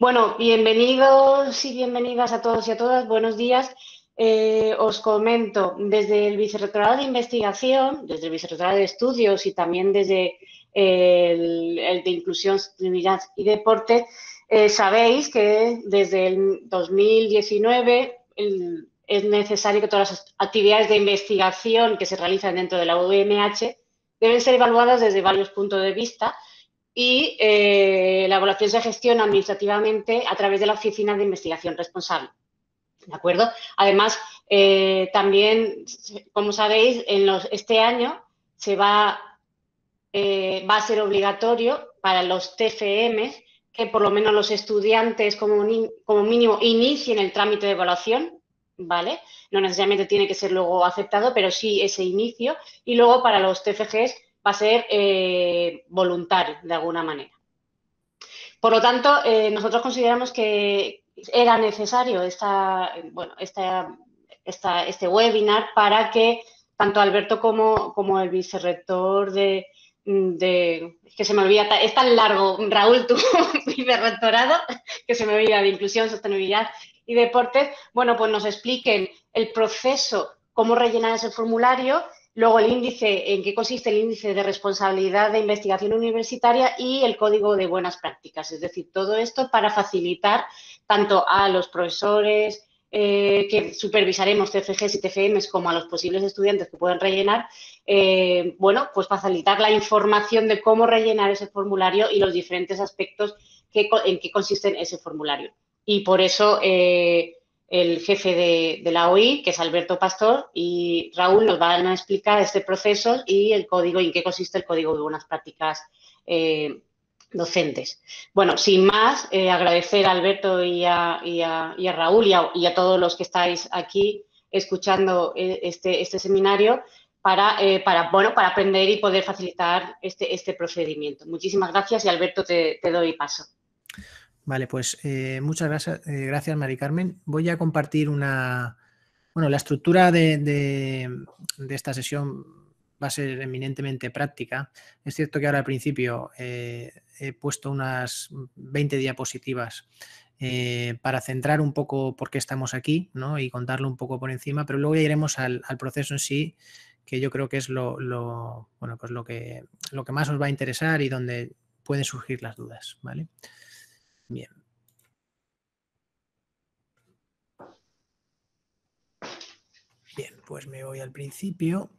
Bueno, bienvenidos y bienvenidas a todos y a todas. Buenos días. Eh, os comento, desde el Vicerrectorado de Investigación, desde el Vicerrectorado de Estudios y también desde el, de Inclusión, Sostenibilidad y Deporte, eh, sabéis que desde el 2019 es necesario que todas las actividades de investigación que se realizan dentro de la UMH deben ser evaluadas desde varios puntos de vista y eh, la evaluación se gestiona administrativamente a través de la Oficina de Investigación Responsable. ¿De acuerdo? Además, eh, también, como sabéis, en los, este año se va, eh, a ser obligatorio para los TFM que por lo menos los estudiantes como, como mínimo inicien el trámite de evaluación, ¿vale? No necesariamente tiene que ser luego aceptado, pero sí ese inicio. Y luego para los TFGs va a ser eh, voluntario de alguna manera. Por lo tanto, eh, nosotros consideramos que era necesario esta, bueno, esta, este webinar para que tanto Alberto como, como el vicerrector de, de, que se me olvida, es tan largo, Raúl, tu vicerrectorado, que se me olvida de inclusión, sostenibilidad y deportes, bueno, pues nos expliquen el proceso, cómo rellenar ese formulario Luego el índice, en qué consiste el índice de responsabilidad de investigación universitaria y el código de buenas prácticas. Es decir, todo esto para facilitar tanto a los profesores eh, que supervisaremos TFGs y TFMs como a los posibles estudiantes que puedan rellenar, eh, bueno, pues facilitar la información de cómo rellenar ese formulario y los diferentes aspectos que, en qué consiste ese formulario. Y por eso eh, el jefe de, la OI, que es Alberto Pastor, y Raúl nos van a explicar este proceso y el código y en qué consiste el código de buenas prácticas eh, docentes. Bueno, sin más, eh, agradecer a Alberto y a, Raúl y a, todos los que estáis aquí escuchando eh, este, este seminario para, bueno, para aprender y poder facilitar este, este procedimiento. Muchísimas gracias y Alberto te doy paso. Vale, pues eh, muchas gracias, eh, gracias, Mari Carmen. Voy a compartir una. Bueno, la estructura de, esta sesión va a ser eminentemente práctica. Es cierto que ahora al principio eh, he puesto unas 20 diapositivas para centrar un poco por qué estamos aquí ¿no? y contarlo un poco por encima, pero luego ya iremos al, proceso en sí, que yo creo que es lo, lo, bueno, pues lo, que, lo que más os va a interesar y donde pueden surgir las dudas. ¿vale? Bien. Bien, pues me voy al principio.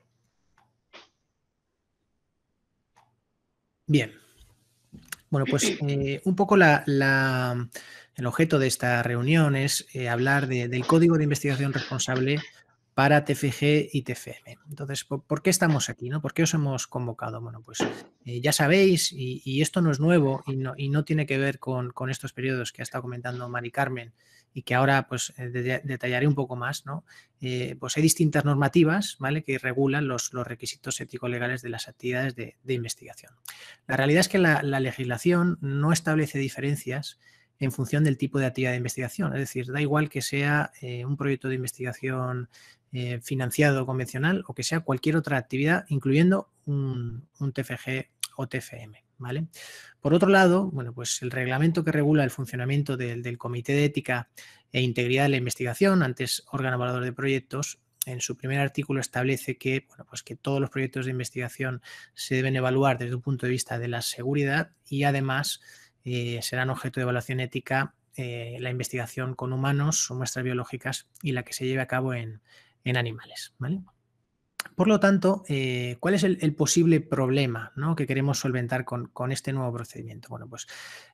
Bien. Bueno, pues eh, un poco la, el objeto de esta reunión es eh, hablar del código de investigación responsable para TFG y TFM. Entonces, ¿por, qué estamos aquí? ¿no? ¿Por qué os hemos convocado? Bueno, pues eh, ya sabéis, y, esto no es nuevo y no, tiene que ver con, estos periodos que ha estado comentando Mari Carmen y que ahora pues eh, detallaré un poco más, ¿no? Eh, pues hay distintas normativas, ¿vale? Que regulan los, requisitos ético-legales de las actividades de, investigación. La realidad es que la legislación no establece diferencias en función del tipo de actividad de investigación. Es decir, da igual que sea un proyecto de investigación eh, financiado convencional o que sea cualquier otra actividad, incluyendo un, TFG o TFM. ¿vale? Por otro lado, bueno, pues el reglamento que regula el funcionamiento del, Comité de Ética e Integridad de la Investigación, antes órgano evaluador de proyectos, en su primer artículo establece que, bueno, pues que todos los proyectos de investigación se deben evaluar desde un punto de vista de la seguridad y además eh, serán objeto de evaluación ética eh, la investigación con humanos o muestras biológicas y la que se lleve a cabo en, en animales. ¿vale? Por lo tanto, eh, ¿cuál es el, posible problema que queremos solventar con, este nuevo procedimiento? Bueno, pues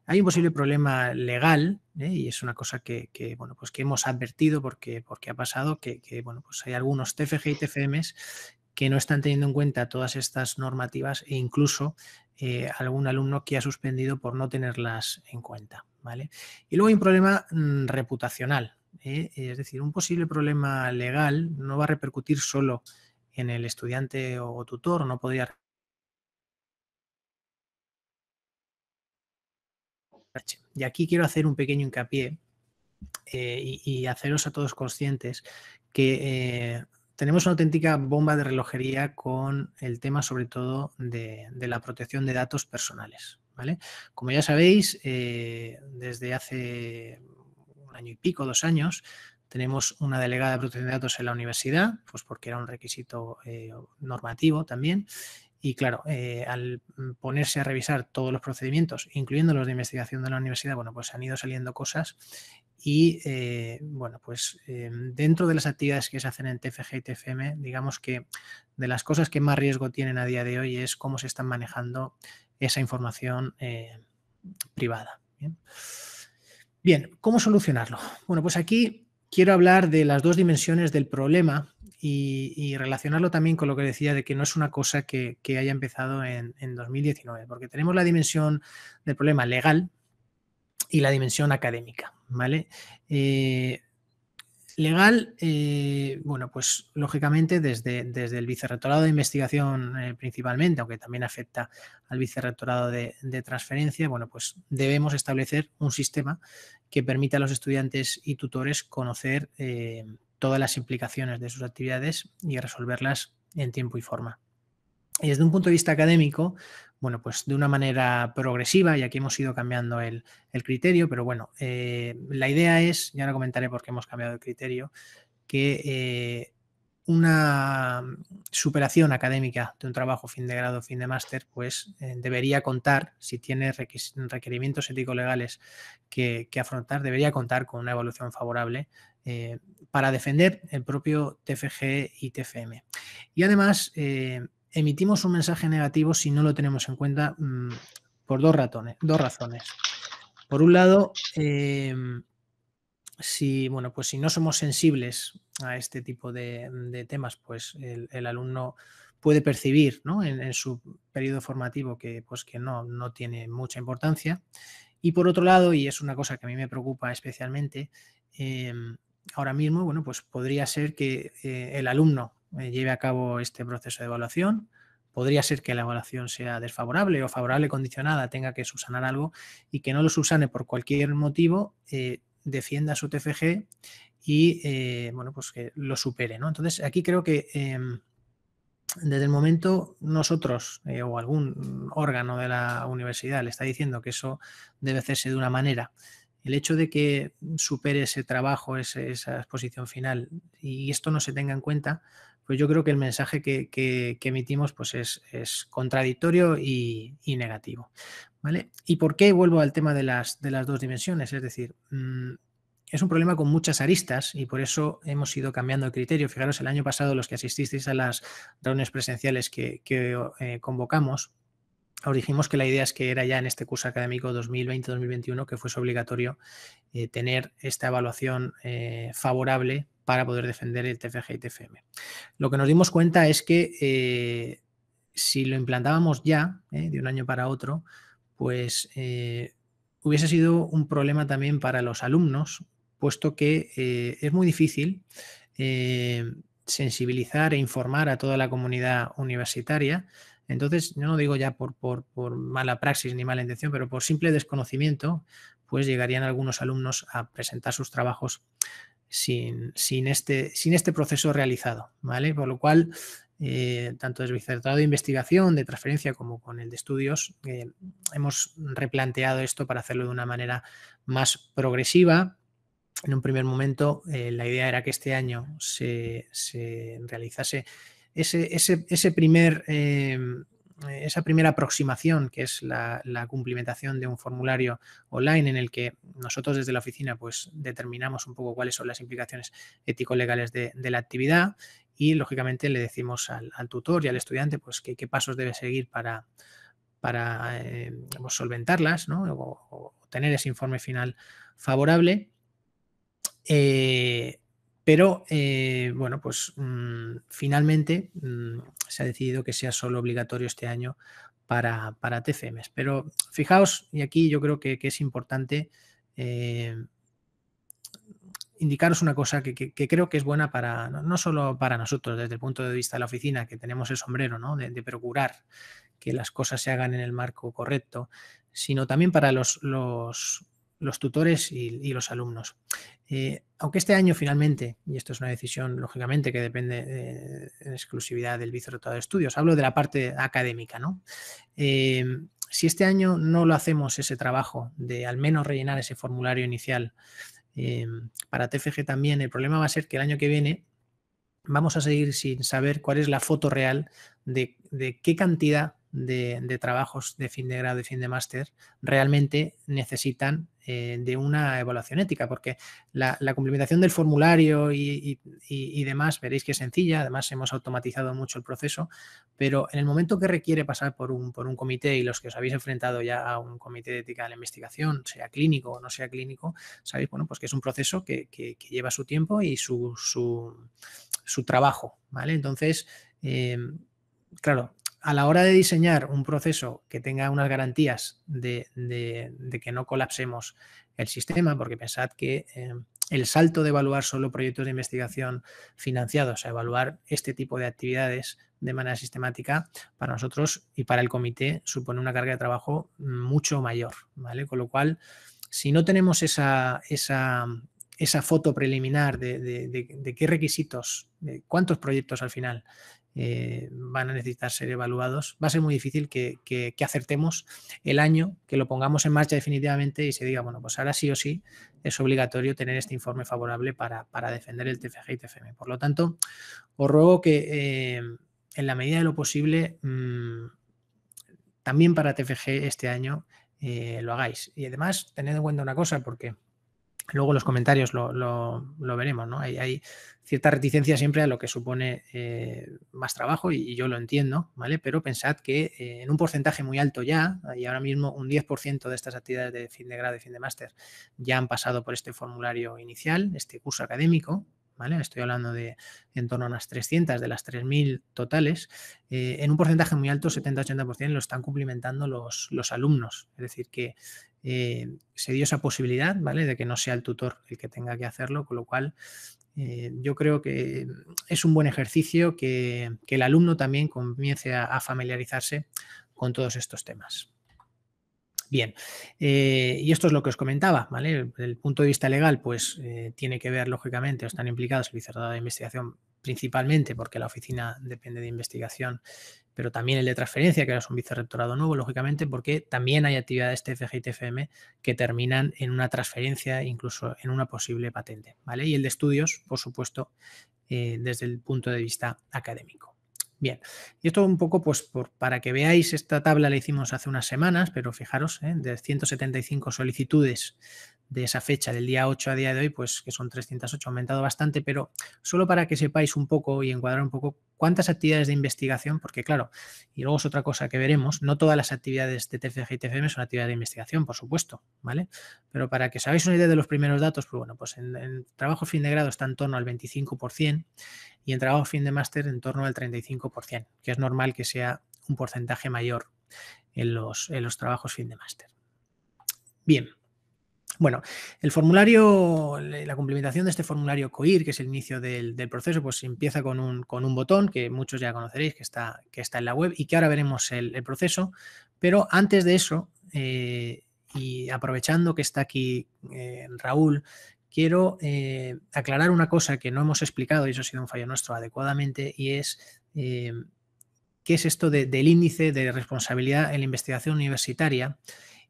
hay un posible problema legal ¿eh? y es una cosa que, bueno, pues que hemos advertido porque, porque ha pasado que, bueno, pues hay algunos TFG y TFMs que no están teniendo en cuenta todas estas normativas e incluso eh, algún alumno que ha suspendido por no tenerlas en cuenta. ¿vale? Y luego hay un problema mm, reputacional. ¿Eh? es decir, un posible problema legal no va a repercutir solo en el estudiante o tutor, no podría Y aquí quiero hacer un pequeño hincapié eh, y, haceros a todos conscientes que eh, tenemos una auténtica bomba de relojería con el tema sobre todo de, la protección de datos personales. ¿vale? Como ya sabéis, desde hace año y pico, dos años, tenemos una delegada de protección de datos en la universidad, pues porque era un requisito eh, normativo también. Y claro, eh, al ponerse a revisar todos los procedimientos, incluyendo los de investigación de la universidad, bueno, pues han ido saliendo cosas y, eh, bueno, pues dentro de las actividades que se hacen en TFG y TFM, digamos que de las cosas que más riesgo tienen a día de hoy es cómo se están manejando esa información privada. ¿bien? Bien, ¿cómo solucionarlo? Bueno, pues aquí quiero hablar de las dos dimensiones del problema y, relacionarlo también con lo que decía de que no es una cosa que, haya empezado en, 2019, porque tenemos la dimensión del problema legal y la dimensión académica, ¿vale? Eh, Legal, eh, bueno, pues lógicamente desde, desde el Vicerrectorado de Investigación eh, principalmente, aunque también afecta al Vicerrectorado de, Transferencia, bueno, pues debemos establecer un sistema que permita a los estudiantes y tutores conocer eh, todas las implicaciones de sus actividades y resolverlas en tiempo y forma. Y desde un punto de vista académico, bueno, pues de una manera progresiva, y aquí hemos ido cambiando el, criterio, pero bueno, eh, la idea es, ya ahora comentaré por qué hemos cambiado el criterio, que eh, una superación académica de un trabajo fin de grado, fin de máster, pues eh, debería contar, si tiene requerimientos ético-legales que, afrontar, debería contar con una evaluación favorable para defender el propio TFG y TFM. Y además, emitimos un mensaje negativo si no lo tenemos en cuenta mm, por dos, ratones, dos razones. Por un lado, em, si, bueno, pues si no somos sensibles a este tipo de, temas, pues el, alumno puede percibir en, su periodo formativo que, pues que no, no tiene mucha importancia. Y por otro lado, y es una cosa que a mí me preocupa especialmente, em, ahora mismo, bueno, pues podría ser que eh, el alumno lleve a cabo este proceso de evaluación. Podría ser que la evaluación sea desfavorable o favorable condicionada, tenga que subsanar algo y que no lo subsane por cualquier motivo, eh, defienda su TFG y eh, bueno, pues que lo supere. ¿no? Entonces, aquí creo que em, desde el momento nosotros o algún órgano de la universidad le está diciendo que eso debe hacerse de una manera el hecho de que supere ese trabajo, esa exposición final y esto no se tenga en cuenta, pues yo creo que el mensaje que, emitimos pues es, contradictorio y, negativo. ¿vale? ¿Y por qué vuelvo al tema de las, dos dimensiones? Es decir, mm, es un problema con muchas aristas y por eso hemos ido cambiando el criterio. Fijaros, el año pasado los que asististeis a las reuniones presenciales que, eh, convocamos, os dijimos que la idea es que era ya en este curso académico 2020-2021 que fuese obligatorio eh, tener esta evaluación eh, favorable para poder defender el TFG y TFM. Lo que nos dimos cuenta es que eh, si lo implantábamos ya, eh, de un año para otro, pues eh, hubiese sido un problema también para los alumnos, puesto que es muy difícil sensibilizar e informar a toda la comunidad universitaria. Entonces, yo no digo ya por, por, mala praxis ni mala intención, pero por simple desconocimiento, pues llegarían algunos alumnos a presentar sus trabajos sin, este, sin este proceso realizado, ¿vale? Por lo cual, eh, tanto desde el Vicerrectorado de Investigación, de Transferencia, como con el de Estudios, eh, hemos replanteado esto para hacerlo de una manera más progresiva. En un primer momento, eh, la idea era que este año se, realizase ese, ese primer eh, esa primera aproximación, que es la, cumplimentación de un formulario online en el que nosotros desde la oficina pues determinamos un poco cuáles son las implicaciones ético-legales de, la actividad y lógicamente le decimos al, tutor y al estudiante pues qué, pasos debe seguir para, para eh, solventarlas o, tener ese informe final favorable. Eh, pero, eh, bueno, pues mm, finalmente mm, se ha decidido que sea solo obligatorio este año para, para TFMs. Pero fijaos, y aquí yo creo que, es importante eh, indicaros una cosa que, creo que es buena para, no, solo para nosotros desde el punto de vista de la oficina, que tenemos el sombrero ¿no? de, procurar que las cosas se hagan en el marco correcto, sino también para los, los, los tutores y, los alumnos. Eh, aunque este año finalmente, y esto es una decisión lógicamente que depende de, exclusividad del vicerrectorado de estudios, hablo de la parte académica, ¿no? Eh, si este año no lo hacemos ese trabajo de al menos rellenar ese formulario inicial para TFG también, el problema va a ser que el año que viene vamos a seguir sin saber cuál es la foto real de, de qué cantidad de, trabajos de fin de grado y fin de máster realmente necesitan eh, de una evaluación ética, porque la, cumplimentación del formulario y, demás veréis que es sencilla, además hemos automatizado mucho el proceso, pero en el momento que requiere pasar por un, por un comité y los que os habéis enfrentado ya a un comité de ética de la investigación, sea clínico o no sea clínico, sabéis bueno, pues que es un proceso que, lleva su tiempo y su, su, trabajo, ¿vale? Entonces, eh, claro, a la hora de diseñar un proceso que tenga unas garantías de, que no colapsemos el sistema, porque pensad que eh, el salto de evaluar solo proyectos de investigación financiados a evaluar este tipo de actividades de manera sistemática, para nosotros y para el comité supone una carga de trabajo mucho mayor, ¿vale? Con lo cual, si no tenemos esa, esa, esa foto preliminar de, de, qué requisitos, de cuántos proyectos al final eh, van a necesitar ser evaluados, va a ser muy difícil que, acertemos el año, que lo pongamos en marcha definitivamente y se diga, bueno, pues ahora sí o sí es obligatorio tener este informe favorable para, defender el TFG y TFM. Por lo tanto, os ruego que eh, en la medida de lo posible, mm, también para TFG este año eh, lo hagáis. Y además, tened en cuenta una cosa, porque Luego los comentarios lo, veremos, ¿no? Hay, cierta reticencia siempre a lo que supone eh, más trabajo y, yo lo entiendo, ¿vale? Pero pensad que eh, en un porcentaje muy alto ya, y ahora mismo un 10% de estas actividades de fin de grado y fin de máster ya han pasado por este formulario inicial, este curso académico, Estoy hablando de en torno a unas 300 de las 3.000 totales. Eh, en un porcentaje muy alto, 70-80%, lo están cumplimentando los, los alumnos. Es decir, que eh, se dio esa posibilidad, ¿vale? De que no sea el tutor el que tenga que hacerlo, con lo cual eh, yo creo que es un buen ejercicio que, el alumno también comience a, familiarizarse con todos estos temas. Bien, eh, y esto es lo que os comentaba, ¿vale? Desde el punto de vista legal, pues tiene que ver, lógicamente, o están implicados el vicerrectorado de investigación principalmente porque la oficina depende de investigación pero también el de transferencia, que ahora es un vicerrectorado nuevo, lógicamente, porque también hay actividades TFG y TFM que terminan en una transferencia, incluso en una posible patente, ¿vale? Y el de estudios, por supuesto, eh, desde el punto de vista académico. Bien, y esto un poco pues por, para que veáis, esta tabla la hicimos hace unas semanas, pero fijaros, ¿eh? de 175 solicitudes de esa fecha, del día 8 a día de hoy, pues que son 308, ha aumentado bastante, pero solo para que sepáis un poco y encuadrar un poco cuántas actividades de investigación, porque claro, y luego es otra cosa que veremos, no todas las actividades de TFG y TFM son actividades de investigación, por supuesto, ¿vale? Pero para que os una idea de los primeros datos, pues bueno, pues en, trabajo fin de grado está en torno al 25% y en trabajo fin de máster en torno al 35%, que es normal que sea un porcentaje mayor en los, en los trabajos fin de máster. Bien, bueno, el formulario, la complementación de este formulario COIR, que es el inicio del, proceso, pues empieza con un, con un, botón que muchos ya conoceréis, que está, que está en la web y que ahora veremos el, proceso. Pero antes de eso, eh, y aprovechando que está aquí eh, Raúl, quiero eh, aclarar una cosa que no hemos explicado, y eso ha sido un fallo nuestro adecuadamente, y es qué es esto del índice de responsabilidad en la investigación universitaria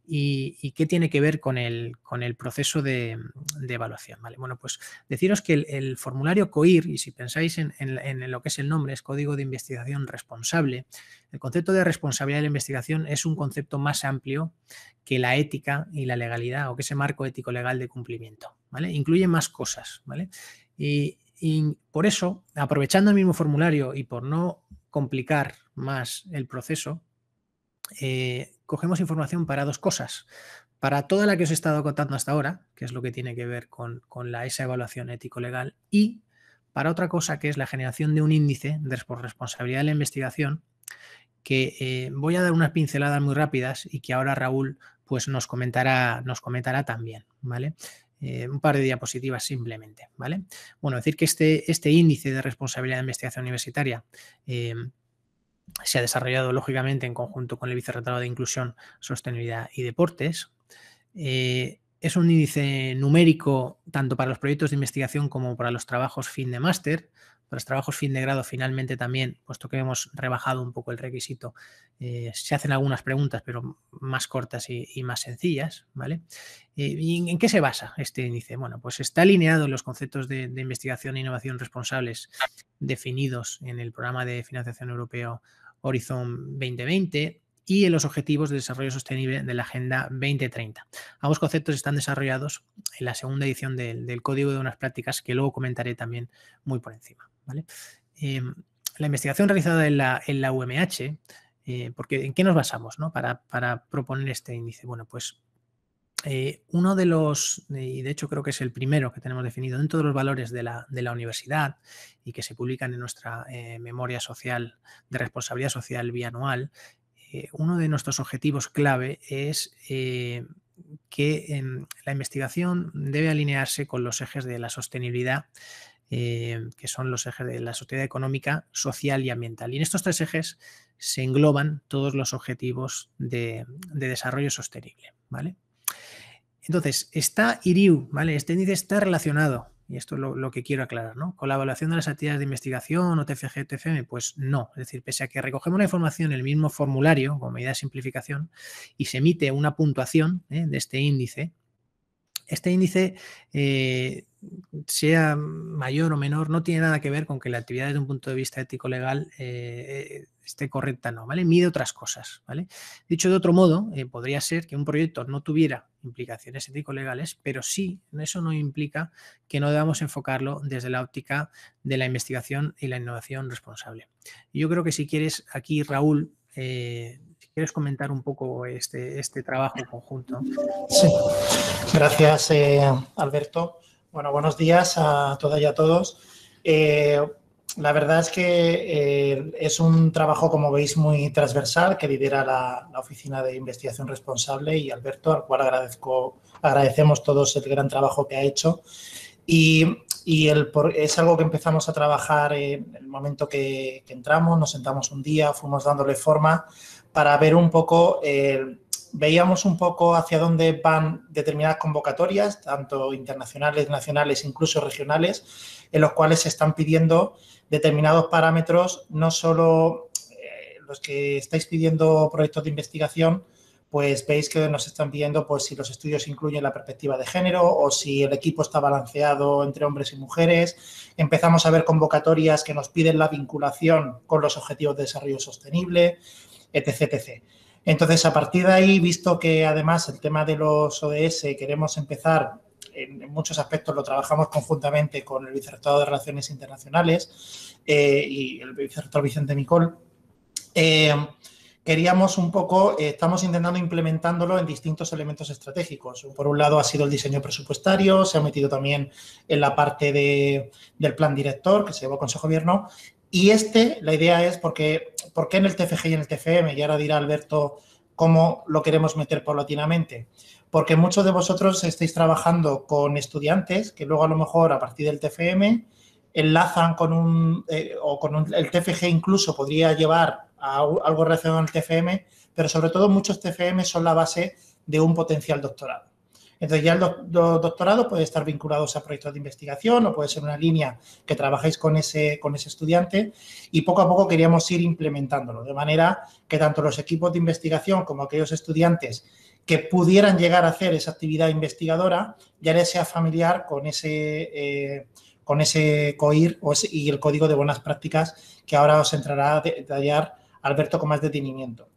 y, qué tiene que ver con el, con el proceso de, evaluación. ¿vale? Bueno, pues deciros que el, formulario COIR, y si pensáis en, lo que es el nombre, es Código de Investigación Responsable, el concepto de responsabilidad de la investigación es un concepto más amplio que la ética y la legalidad o que ese marco ético-legal de cumplimiento. ¿vale? Incluye más cosas. ¿vale? Y, y por eso, aprovechando el mismo formulario y por no complicar más el proceso, eh, cogemos información para dos cosas. Para toda la que os he estado contando hasta ahora, que es lo que tiene que ver con, la, esa evaluación ético-legal, y para otra cosa que es la generación de un índice de responsabilidad de la investigación, que eh, voy a dar unas pinceladas muy rápidas y que ahora Raúl pues nos comentará, nos comentará también, ¿vale? Eh, un par de diapositivas simplemente, ¿vale? Bueno, decir que este, este índice de responsabilidad de investigación universitaria se ha desarrollado lógicamente en conjunto con el Vicerrectorado de Inclusión, Sostenibilidad y Deportes. Eh, es un índice numérico tanto para los proyectos de investigación como para los trabajos fin de máster, Los trabajos fin de grado finalmente también, puesto que hemos rebajado un poco el requisito, eh, se hacen algunas preguntas, pero más cortas y, más sencillas, ¿vale? Eh, ¿Y en qué se basa este índice? Bueno, pues está alineado en los conceptos de, investigación e innovación responsables definidos en el programa de financiación europeo Horizon 2020 y en los Objetivos de Desarrollo Sostenible de la Agenda 2030. Ambos conceptos están desarrollados en la segunda edición del, Código de unas Prácticas que luego comentaré también muy por encima. Em, la investigación realizada en la, UMH, eh, porque ¿en qué nos basamos para, proponer este índice? Bueno, pues eh, uno de los, y de hecho creo que es el primero que tenemos definido dentro de los valores de la, universidad y que se publican en nuestra eh, memoria social de responsabilidad social bianual, eh, uno de nuestros objetivos clave es eh, que la investigación debe alinearse con los ejes de la sostenibilidad, eh, que son los ejes de la sociedad económica, social y ambiental. Y en estos tres ejes se engloban todos los objetivos de, de desarrollo sostenible. ¿vale? Entonces, está IRIU, ¿vale? Este índice está relacionado y esto es lo, que quiero aclarar, ¿no? Con la evaluación de las actividades de investigación o TFG, TFM, pues no. Es decir, pese a que recogemos la información en el mismo formulario, con medida de simplificación, y se emite una puntuación ¿eh? de este índice, este índice, eh, sea mayor o menor, no tiene nada que ver con que la actividad desde un punto de vista ético-legal eh, esté correcta, no, ¿vale? Mide otras cosas, ¿vale? Dicho de otro modo, eh, podría ser que un proyecto no tuviera implicaciones ético-legales, pero sí, eso no implica que no debamos enfocarlo desde la óptica de la investigación y la innovación responsable. yo creo que si quieres, aquí Raúl, eh, quieres comentar un poco este, este trabajo conjunto. Sí, gracias eh, Alberto. Bueno, buenos días a todas y a todos. La verdad es que eh, es un trabajo, como veis, muy transversal que lidera la, Oficina de Investigación Responsable y Alberto, al cual agradezco, agradecemos todos el gran trabajo que ha hecho. Y, el, es algo que empezamos a trabajar en el momento que, entramos, nos sentamos un día, fuimos dándole forma para ver un poco, veíamos un poco hacia dónde van determinadas convocatorias, tanto internacionales, nacionales, incluso regionales, en los cuales se están pidiendo determinados parámetros, no solo eh, los que estáis pidiendo proyectos de investigación, pues veis que nos están pidiendo pues si los estudios incluyen la perspectiva de género o si el equipo está balanceado entre hombres y mujeres. Empezamos a ver convocatorias que nos piden la vinculación con los objetivos de desarrollo sostenible, etc. etc. Entonces, a partir de ahí, visto que además el tema de los ODS queremos empezar en, muchos aspectos lo trabajamos conjuntamente con el vicerrectorado de Relaciones Internacionales eh, y el vicerrector Vicente Nicol. Eh, queríamos un poco, eh, estamos intentando implementándolo en distintos elementos estratégicos. Por un lado ha sido el diseño presupuestario, se ha metido también en la parte del plan director que se llevó Consejo de Gobierno. Y este, la idea es porque, ¿por qué en el TFG y en el TFM? Y ahora dirá Alberto cómo lo queremos meter paulatinamente porque muchos de vosotros estáis trabajando con estudiantes que luego a lo mejor a partir del TFM enlazan con un, eh, o con el TFG incluso podría llevar algo relacionado con el TFM, pero sobre todo muchos TFM son la base de un potencial doctorado. Entonces ya el doctorado puede estar vinculados a proyectos de investigación o puede ser una línea que trabajéis con ese, con ese estudiante y poco a poco queríamos ir implementándolo, de manera que tanto los equipos de investigación como aquellos estudiantes que pudieran llegar a hacer esa actividad investigadora ya les sea familiar con ese, eh, con ese COIR y el código de buenas prácticas que ahora os entrará a detallar Alberto con más detenimiento.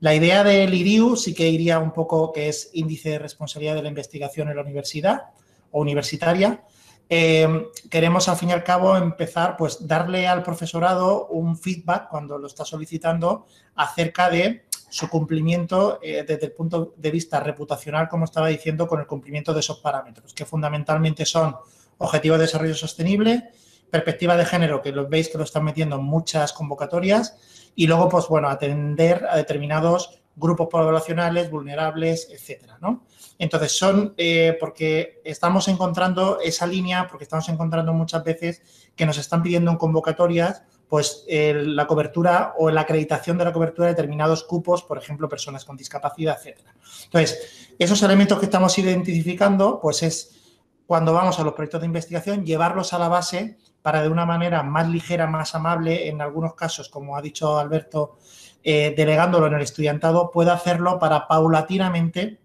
La idea del IRIU sí que iría un poco, que es índice de responsabilidad de la investigación en la universidad o universitaria. Eh, queremos al fin y al cabo empezar, pues darle al profesorado un feedback cuando lo está solicitando acerca de su cumplimiento eh, desde el punto de vista reputacional, como estaba diciendo, con el cumplimiento de esos parámetros, que fundamentalmente son objetivos de desarrollo sostenible, perspectiva de género, que lo veis que lo están metiendo en muchas convocatorias, y luego, pues bueno, atender a determinados grupos poblacionales, vulnerables, etcétera, ¿no? Entonces, son eh, porque estamos encontrando esa línea, porque estamos encontrando muchas veces que nos están pidiendo en convocatorias pues la cobertura o la acreditación de la cobertura de determinados cupos, por ejemplo, personas con discapacidad, etcétera. Entonces, esos elementos que estamos identificando, pues es cuando vamos a los proyectos de investigación, llevarlos a la base para de una manera más ligera, más amable, en algunos casos, como ha dicho Alberto, eh, delegándolo en el estudiantado, pueda hacerlo para paulatinamente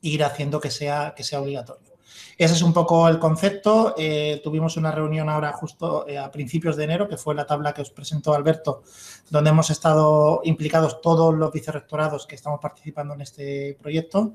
ir haciendo que sea, que sea obligatorio. Ese es un poco el concepto. Eh, tuvimos una reunión ahora justo eh, a principios de enero, que fue la tabla que os presentó Alberto, donde hemos estado implicados todos los vicerrectorados que estamos participando en este proyecto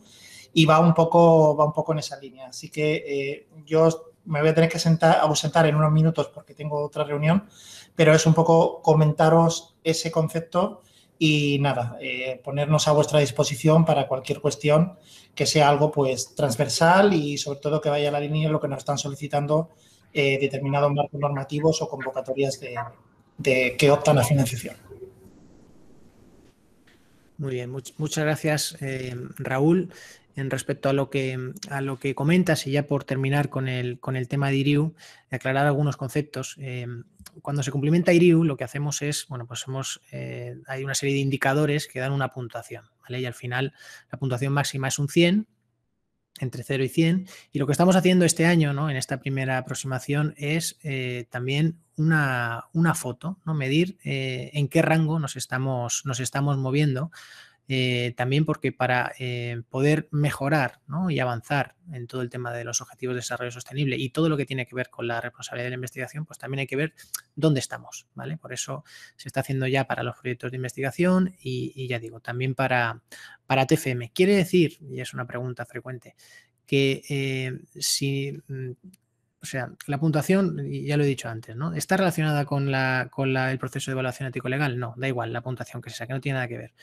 y va un poco, va un poco en esa línea. Así que eh, yo me voy a tener que sentar, ausentar en unos minutos porque tengo otra reunión, pero es un poco comentaros ese concepto y nada, ponernos a vuestra disposición para cualquier cuestión que sea algo pues transversal y sobre todo que vaya a la línea de lo que nos están solicitando eh, determinados marcos normativos o convocatorias de, que optan a financiación. Muy bien, muchas gracias eh, Raúl. En respecto a lo que a lo que comentas y ya por terminar con el, con el tema de IRIU, aclarar algunos conceptos. Eh, cuando se cumplimenta IRIU, lo que hacemos es, bueno, pues hemos, hay una serie de indicadores que dan una puntuación. Y al final la puntuación máxima es un 100, entre 0 y 100. Y lo que estamos haciendo este año, ¿no? en esta primera aproximación, es eh, también una, foto, ¿no? medir eh, en qué rango nos estamos, nos estamos moviendo eh, también porque para eh, poder mejorar y avanzar en todo el tema de los objetivos de desarrollo sostenible y todo lo que tiene que ver con la responsabilidad de la investigación, pues también hay que ver dónde estamos, ¿vale? Por eso se está haciendo ya para los proyectos de investigación y, ya digo, también para, para TFM. Quiere decir, y es una pregunta frecuente, que eh, si mm, o sea, la puntuación, ya lo he dicho antes, ¿no? ¿Está relacionada con, la, con el proceso de evaluación ético-legal? No, da igual la puntuación que se saque, no tiene nada que ver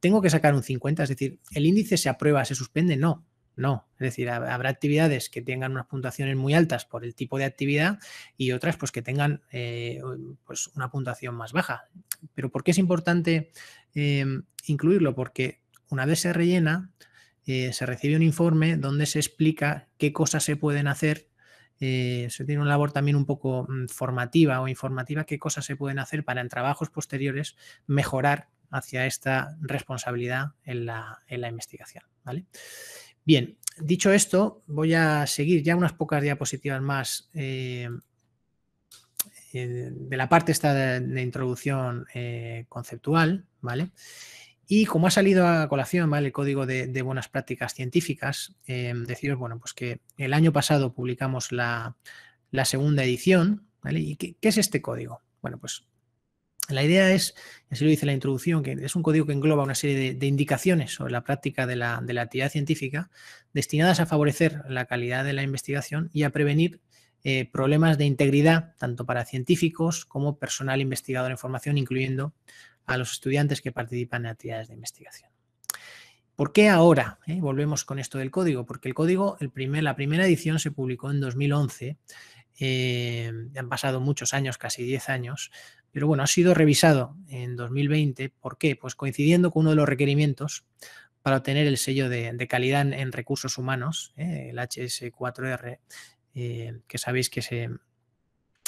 tengo que sacar un 50, es decir, ¿el índice se aprueba, se suspende? No, no. Es decir, habrá actividades que tengan unas puntuaciones muy altas por el tipo de actividad y otras pues que tengan eh, pues una puntuación más baja. Pero ¿por qué es importante eh, incluirlo? Porque una vez se rellena, eh, se recibe un informe donde se explica qué cosas se pueden hacer se tiene una labor también un poco mm, formativa o informativa, qué cosas se pueden hacer para en trabajos posteriores mejorar hacia esta responsabilidad en la, investigación. ¿vale? Bien, dicho esto, voy a seguir ya unas pocas diapositivas más eh, eh, de la parte esta de, introducción eh, conceptual, ¿vale? Y como ha salido a colación, ¿vale? El código de, buenas prácticas científicas, deciros, bueno, pues que el año pasado publicamos la, segunda edición, ¿vale? ¿Y qué, qué, es este código? Bueno, pues la idea es, así lo dice la introducción, que es un código que engloba una serie de, indicaciones sobre la práctica de la, actividad científica destinadas a favorecer la calidad de la investigación y a prevenir eh, problemas de integridad, tanto para científicos como personal investigador en formación, incluyendo a los estudiantes que participan en actividades de investigación. ¿Por qué ahora? Eh, volvemos con esto del código, porque el código, la primera edición se publicó en 2011, eh, han pasado muchos años, casi 10 años, pero bueno, ha sido revisado en 2020. ¿Por qué? Pues coincidiendo con uno de los requerimientos para obtener el sello de, calidad en, recursos humanos, ¿eh? el HS4R, eh, que sabéis que se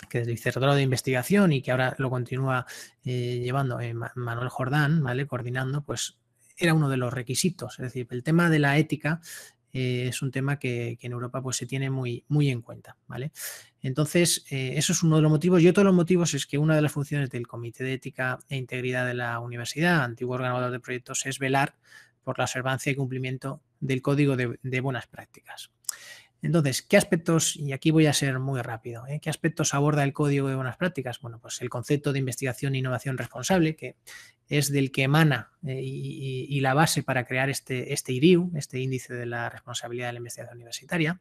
que es el Vicerrectorado de Investigación y que ahora lo continúa eh, llevando Manuel Jordán, ¿vale? Coordinando, pues era uno de los requisitos. Es decir, el tema de la ética eh, es un tema que, en Europa pues, se tiene muy, muy en cuenta. ¿vale? Entonces, eh, eso es uno de los motivos. Y otro de los motivos es que una de las funciones del Comité de Ética e Integridad de la Universidad, antiguo organizador de proyectos, es velar por la observancia y cumplimiento del Código de Buenas Prácticas. Entonces, ¿qué aspectos, y aquí voy a ser muy rápido, ¿eh? qué aspectos aborda el Código de Buenas Prácticas? Bueno, pues el concepto de investigación e innovación responsable, que es del que emana eh, y, la base para crear este, este este índice de la responsabilidad de la investigación universitaria,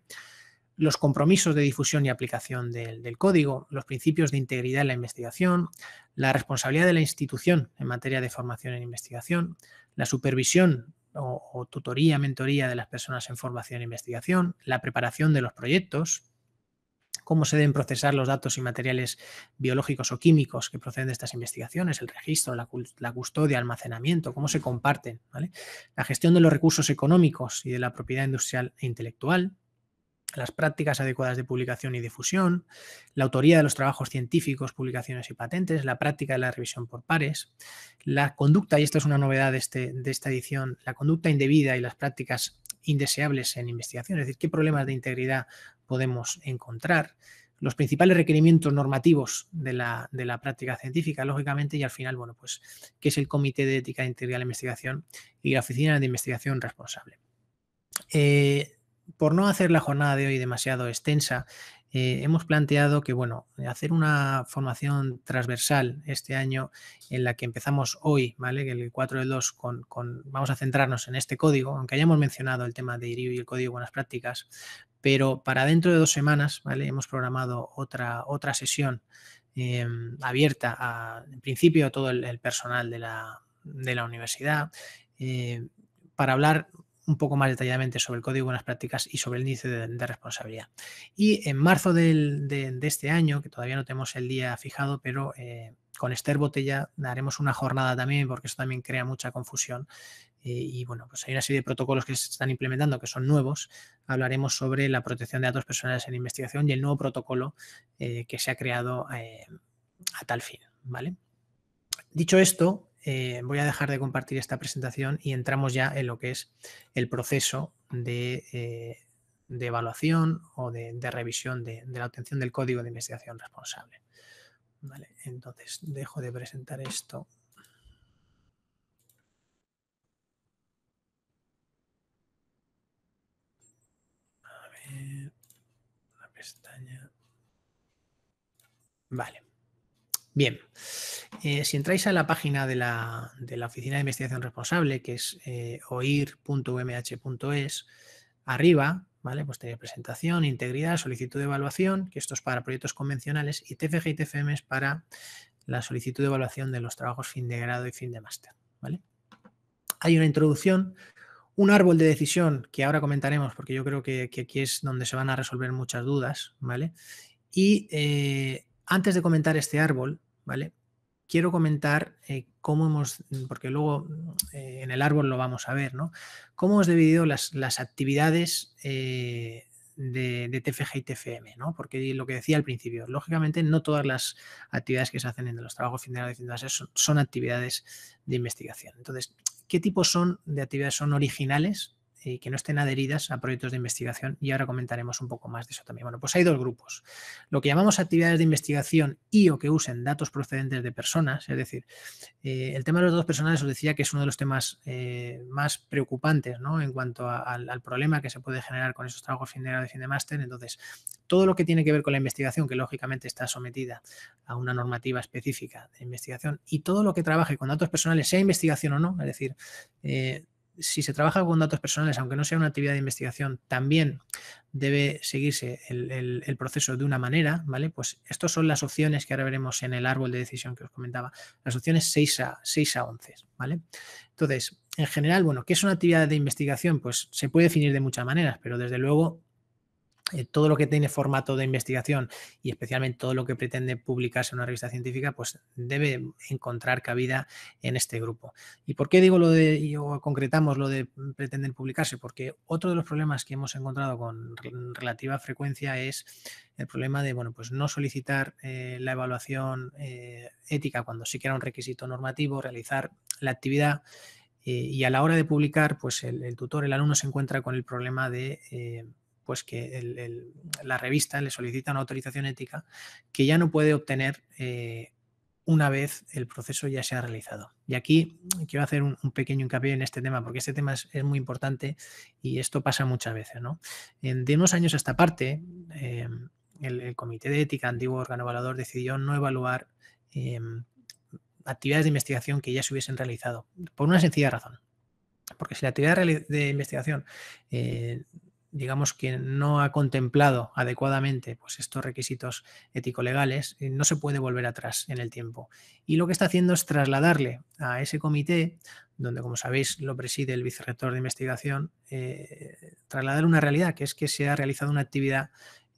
los compromisos de difusión y aplicación del, del código, los principios de integridad en la investigación, la responsabilidad de la institución en materia de formación en investigación, la supervisión o, tutoría, mentoría de las personas en formación e investigación, la preparación de los proyectos, cómo se deben procesar los datos y materiales biológicos o químicos que proceden de estas investigaciones, el registro, la, custodia, almacenamiento, cómo se comparten, la gestión de los recursos económicos y de la propiedad industrial e intelectual, las prácticas adecuadas de publicación y difusión, la autoría de los trabajos científicos, publicaciones y patentes, la práctica de la revisión por pares, la conducta, y esto es una novedad de, este, de esta edición, la conducta indebida y las prácticas indeseables en investigación, es decir, qué problemas de integridad podemos encontrar, los principales requerimientos normativos de la, de la, práctica científica, lógicamente, y al final, bueno, pues, qué es el Comité de Ética Integral de Investigación y la Oficina de Investigación Responsable. Eh, por no hacer la jornada de hoy demasiado extensa, eh, hemos planteado que, bueno, hacer una formación transversal este año en la que empezamos hoy, ¿vale? Que el 4 del 2 con, vamos a centrarnos en este código, aunque hayamos mencionado el tema de IRIO y el código de buenas prácticas, pero para dentro de dos semanas, ¿vale? Hemos programado otra, otra sesión eh, abierta en principio, a todo el, personal de la, de la universidad eh, para hablar un poco más detalladamente sobre el código de buenas prácticas y sobre el índice de, responsabilidad. Y en marzo de, este año, que todavía no tenemos el día fijado, pero eh, con Esther Botella haremos una jornada también, porque eso también crea mucha confusión. Eh, y bueno, pues hay una serie de protocolos que se están implementando que son nuevos. Hablaremos sobre la protección de datos personales en investigación y el nuevo protocolo eh, que se ha creado a tal fin. ¿vale? Dicho esto, eh, voy a dejar de compartir esta presentación y entramos ya en lo que es el proceso de, eh, evaluación o de, revisión de, la obtención del código de investigación responsable. entonces, dejo de presentar esto. A ver, la pestaña. Vale. Bien, eh, si entráis a la página de la, Oficina de Investigación Responsable, que es eh, oir.umh.es, arriba, ¿vale? Pues tenéis presentación, integridad, solicitud de evaluación, que esto es para proyectos convencionales, y TFG y TFM es para la solicitud de evaluación de los trabajos fin de grado y fin de máster, ¿vale? Hay una introducción, un árbol de decisión que ahora comentaremos, porque yo creo que, aquí es donde se van a resolver muchas dudas, ¿vale? Y eh, antes de comentar este árbol, ¿vale? Quiero comentar eh, cómo hemos, porque luego eh, en el árbol lo vamos a ver, ¿no? Cómo hemos dividido las, actividades eh, de, TFG y TFM, ¿no? Porque lo que decía al principio, lógicamente no todas las actividades que se hacen en los trabajos finales de son, son actividades de investigación. Entonces, ¿qué tipos son de actividades son originales y que no estén adheridas a proyectos de investigación y ahora comentaremos un poco más de eso también. Bueno, pues hay dos grupos. Lo que llamamos actividades de investigación y o que usen datos procedentes de personas, es decir, eh, el tema de los datos personales os decía que es uno de los temas eh, más preocupantes ¿no? en cuanto al, problema que se puede generar con esos trabajos fin de grado y fin de máster. Entonces, todo lo que tiene que ver con la investigación, que lógicamente está sometida a una normativa específica de investigación y todo lo que trabaje con datos personales, sea investigación o no, es decir, eh, si se trabaja con datos personales, aunque no sea una actividad de investigación, también debe seguirse el, proceso de una manera, ¿vale? Pues estas son las opciones que ahora veremos en el árbol de decisión que os comentaba, las opciones 6 a, 6 a 11, ¿vale? Entonces, en general, bueno, ¿qué es una actividad de investigación? Pues se puede definir de muchas maneras, pero desde luego eh, todo lo que tiene formato de investigación y especialmente todo lo que pretende publicarse en una revista científica, pues debe encontrar cabida en este grupo. ¿Y por qué digo lo de, o concretamos lo de pretender publicarse? Porque otro de los problemas que hemos encontrado con relativa frecuencia es el problema de, bueno, pues no solicitar eh, la evaluación eh, ética cuando sí que era un requisito normativo, realizar la actividad y a la hora de publicar, pues el, el, tutor, el alumno se encuentra con el problema de pues que la revista le solicita una autorización ética que ya no puede obtener eh, una vez el proceso ya se ha realizado. Y aquí quiero hacer un, pequeño hincapié en este tema, porque este tema es, muy importante y esto pasa muchas veces. ¿no? de unos años a esta parte, eh, el, Comité de Ética, antiguo órgano evaluador, decidió no evaluar eh, actividades de investigación que ya se hubiesen realizado, por una sencilla razón. Porque si la actividad de investigación digamos que no ha contemplado adecuadamente pues, estos requisitos ético-legales, eh, no se puede volver atrás en el tiempo. Y lo que está haciendo es trasladarle a ese comité, donde como sabéis lo preside el vicerrector de investigación, eh, trasladar una realidad, que es que se ha realizado una actividad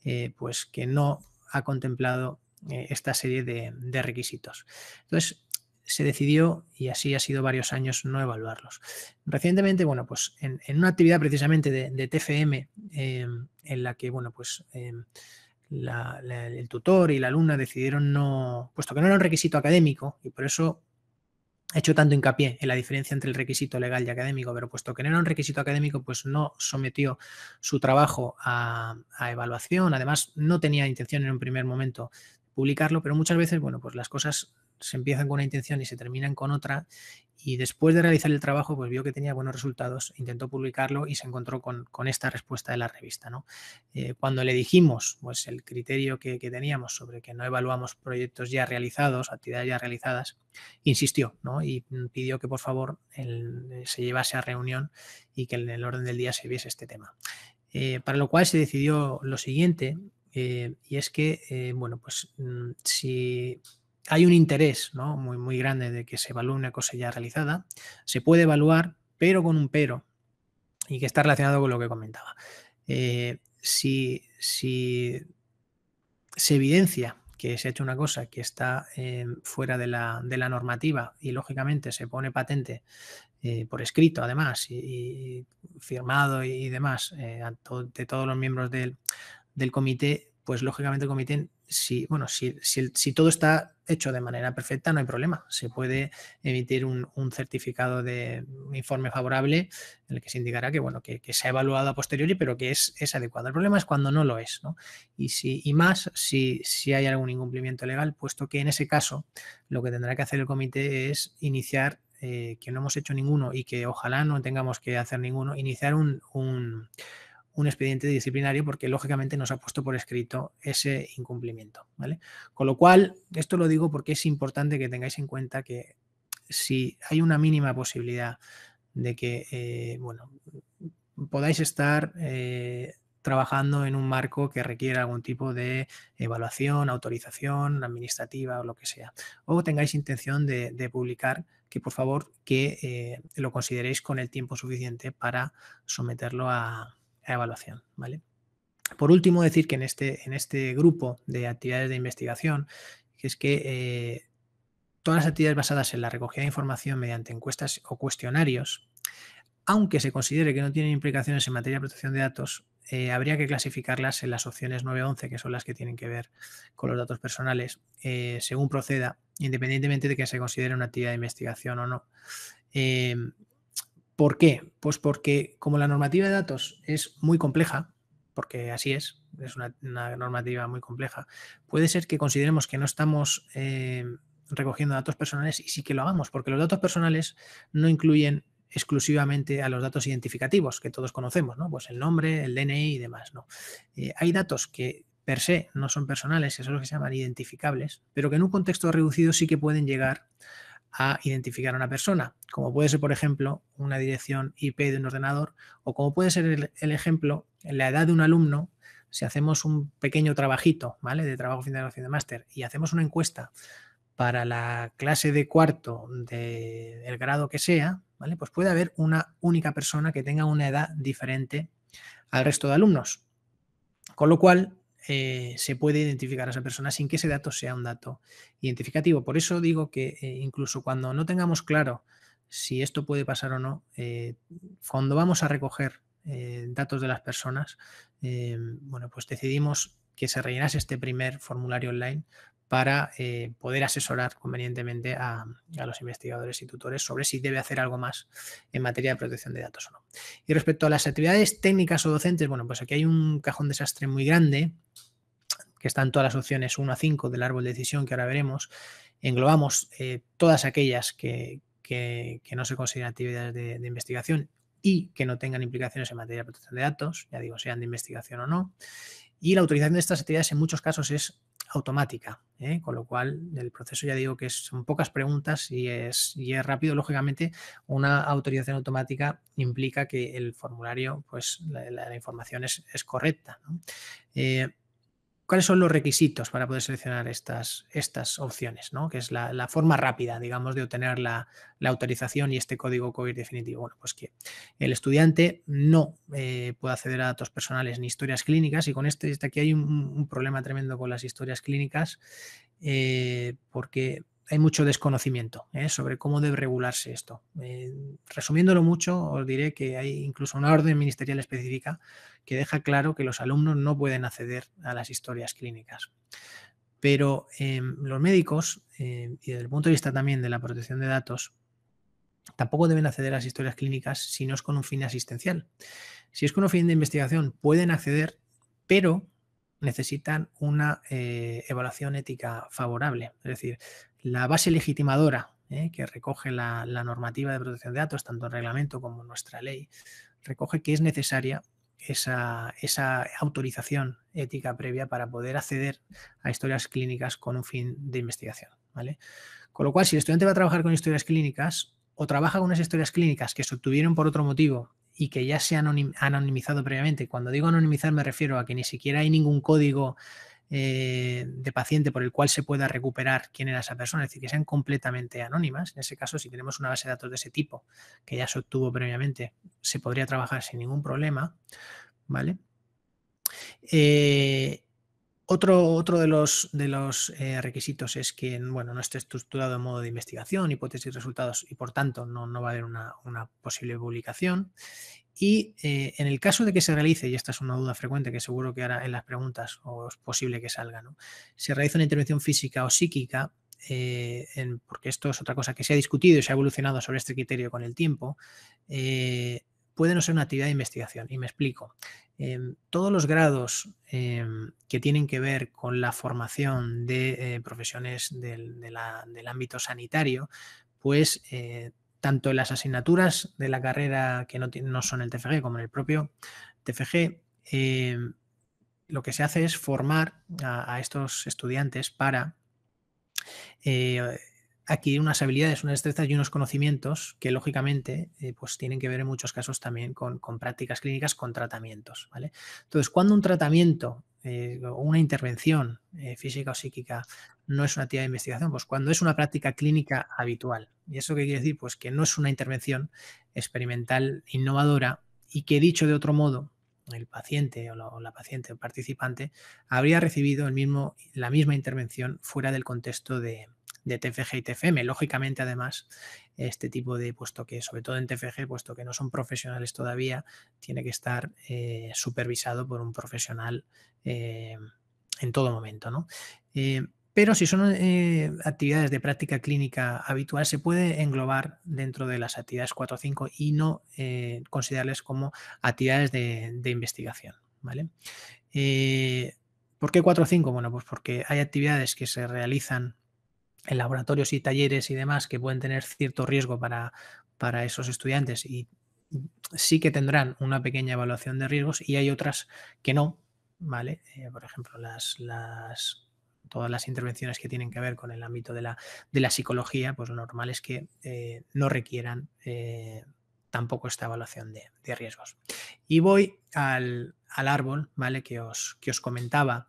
eh, pues, que no ha contemplado esta serie de, de requisitos. Entonces, se decidió, y así ha sido varios años, no evaluarlos. Recientemente, bueno, pues en, una actividad precisamente de, TFM, em, en la que, bueno, pues em, el tutor y la alumna decidieron no, puesto que no era un requisito académico, y por eso he hecho tanto hincapié en la diferencia entre el requisito legal y académico, pero puesto que no era un requisito académico, pues no sometió su trabajo a, a evaluación. Además, no tenía intención en un primer momento publicarlo, pero muchas veces, bueno, pues las cosas se empiezan con una intención y se terminan con otra. Y después de realizar el trabajo, pues vio que tenía buenos resultados, intentó publicarlo y se encontró con, esta respuesta de la revista. ¿no? Eh, cuando le dijimos pues, el criterio que, teníamos sobre que no evaluamos proyectos ya realizados, actividades ya realizadas, insistió ¿no? y pidió que por favor se llevase a reunión y que en el orden del día se viese este tema. Eh, para lo cual se decidió lo siguiente, eh, y es que, bueno, pues mm, si hay un interés muy, muy grande de que se evalúe una cosa ya realizada. Se puede evaluar, pero con un pero, y que está relacionado con lo que comentaba. Eh, si, se evidencia que se ha hecho una cosa que está eh, fuera de la, normativa y lógicamente se pone patente eh, por escrito además y, firmado y, demás de todos los miembros del, del comité, pues lógicamente el comité si, bueno, si, si, todo está hecho de manera perfecta, no hay problema. Se puede emitir un, certificado de un informe favorable en el que se indicará que, bueno, que, se ha evaluado a posteriori, pero que es, es, adecuado. El problema es cuando no lo es, ¿no? Y, si, y más si, si hay algún incumplimiento legal, puesto que en ese caso lo que tendrá que hacer el comité es iniciar eh, que no hemos hecho ninguno y que ojalá no tengamos que hacer ninguno, iniciar un, un expediente disciplinario porque lógicamente nos ha puesto por escrito ese incumplimiento. ¿vale? Con lo cual, esto lo digo porque es importante que tengáis en cuenta que si hay una mínima posibilidad de que eh, bueno, podáis estar eh, trabajando en un marco que requiera algún tipo de evaluación, autorización administrativa o lo que sea, o tengáis intención de, publicar, que por favor que eh, lo consideréis con el tiempo suficiente para someterlo a, evaluación. ¿vale? Por último, decir que en este, en este grupo de actividades de investigación, que es que eh, todas las actividades basadas en la recogida de información mediante encuestas o cuestionarios, aunque se considere que no tienen implicaciones en materia de protección de datos, eh, habría que clasificarlas en las opciones 9-11, que son las que tienen que ver con los datos personales, eh, según proceda, independientemente de que se considere una actividad de investigación o no. ¿Por qué? Pues porque como la normativa de datos es muy compleja, porque así es, es una, normativa muy compleja, puede ser que consideremos que no estamos eh, recogiendo datos personales y sí que lo hagamos, porque los datos personales no incluyen exclusivamente a los datos identificativos que todos conocemos, ¿no? Pues el nombre, el DNI y demás, ¿no? Eh, hay datos que per se no son personales, eso es lo que se llaman identificables, pero que en un contexto reducido sí que pueden llegar a identificar a una persona, como puede ser, por ejemplo, una dirección IP de un ordenador, o como puede ser el, ejemplo, la edad de un alumno, si hacemos un pequeño trabajito, ¿vale? De trabajo final de máster y hacemos una encuesta para la clase de cuarto del grado que sea, ¿vale? Pues puede haber una única persona que tenga una edad diferente al resto de alumnos. Con lo cual, eh, se puede identificar a esa persona sin que ese dato sea un dato identificativo. Por eso digo que eh, incluso cuando no tengamos claro si esto puede pasar o no, eh, cuando vamos a recoger datos de las personas, bueno, pues decidimos que se rellenase este primer formulario online para eh, poder asesorar convenientemente a, los investigadores y tutores sobre si debe hacer algo más en materia de protección de datos o no. Y respecto a las actividades técnicas o docentes, bueno, pues aquí hay un cajón desastre muy grande, que están todas las opciones 1 a 5 del árbol de decisión que ahora veremos. Englobamos eh, todas aquellas que, no se consideran actividades de, de investigación y que no tengan implicaciones en materia de protección de datos, ya digo, sean de investigación o no. Y la autorización de estas actividades en muchos casos es automática, ¿eh? con lo cual el proceso ya digo que son pocas preguntas y es, y es rápido. Lógicamente, una autorización automática implica que el formulario, pues la, información es, correcta. Eh, ¿Cuáles son los requisitos para poder seleccionar estas, estas opciones? ¿no? Que es la, forma rápida, digamos, de obtener la, autorización y este código COVID definitivo. Bueno, pues que el estudiante no eh, puede acceder a datos personales ni historias clínicas y con este, este aquí hay un, problema tremendo con las historias clínicas eh, porque hay mucho desconocimiento ¿eh? sobre cómo debe regularse esto. Eh, resumiéndolo mucho, os diré que hay incluso una orden ministerial específica que deja claro que los alumnos no pueden acceder a las historias clínicas. Pero em, los médicos, em, y desde el punto de vista también de la protección de datos, tampoco deben acceder a las historias clínicas si no es con un fin asistencial. Si es con un fin de investigación, pueden acceder, pero necesitan una eh, evaluación ética favorable. Es decir, la base legitimadora eh, que recoge la, normativa de protección de datos, tanto el reglamento como nuestra ley, recoge que es necesaria esa, esa, autorización ética previa para poder acceder a historias clínicas con un fin de investigación. ¿vale? Con lo cual, si el estudiante va a trabajar con historias clínicas o trabaja con unas historias clínicas que se obtuvieron por otro motivo y que ya se han anonimizado previamente, cuando digo anonimizar me refiero a que ni siquiera hay ningún código eh, de paciente por el cual se pueda recuperar quién era esa persona, es decir, que sean completamente anónimas. En ese caso, si tenemos una base de datos de ese tipo que ya se obtuvo previamente, se podría trabajar sin ningún problema, ¿vale? Eh, otro, otro, de los, de los eh, requisitos es que bueno, no esté estructurado en modo de investigación, hipótesis resultados, y por tanto no, no va a haber una, una posible publicación. Y eh, en el caso de que se realice, y esta es una duda frecuente que seguro que ahora en las preguntas o es posible que salga, ¿no? se realiza una intervención física o psíquica, eh, porque esto es otra cosa que se ha discutido y se ha evolucionado sobre este criterio con el tiempo, eh, puede no ser una actividad de investigación. Y me explico. Em, todos los grados em, que tienen que ver con la formación de profesiones del, del, ámbito sanitario, pues tanto en las asignaturas de la carrera que no, son el TFG como en el propio TFG, eh, lo que se hace es formar a, estos estudiantes para eh, adquirir unas habilidades, unas destrezas y unos conocimientos que lógicamente eh, pues tienen que ver en muchos casos también con, prácticas clínicas, con tratamientos. Entonces, cuando un tratamiento eh, una intervención eh, física o psíquica no es una actividad de investigación, pues cuando es una práctica clínica habitual. ¿Y eso qué quiere decir? Pues que no es una intervención experimental innovadora y que dicho de otro modo, el paciente o la, paciente o participante habría recibido el mismo, la misma intervención fuera del contexto de, de TFG y TFM. Lógicamente, además, este tipo de, puesto que sobre todo en TFG, puesto que no son profesionales todavía, tiene que estar eh, supervisado por un profesional eh, en todo momento. ¿no? Eh, pero si son actividades de práctica clínica habitual, se puede englobar dentro de las actividades 4 o 5 y no considerarles como actividades de, de investigación. ¿vale? ¿Por qué 4 o 5? Bueno, pues porque hay actividades que se realizan en laboratorios y talleres y demás que pueden tener cierto riesgo para, para esos estudiantes y sí que tendrán una pequeña evaluación de riesgos y hay otras que no, ¿vale? Eh, por ejemplo, las, las, todas las intervenciones que tienen que ver con el ámbito de la, de la psicología, pues lo normal es que eh, no requieran eh, tampoco esta evaluación de, de, riesgos. Y voy al, al árbol, ¿vale? Que os, que os comentaba,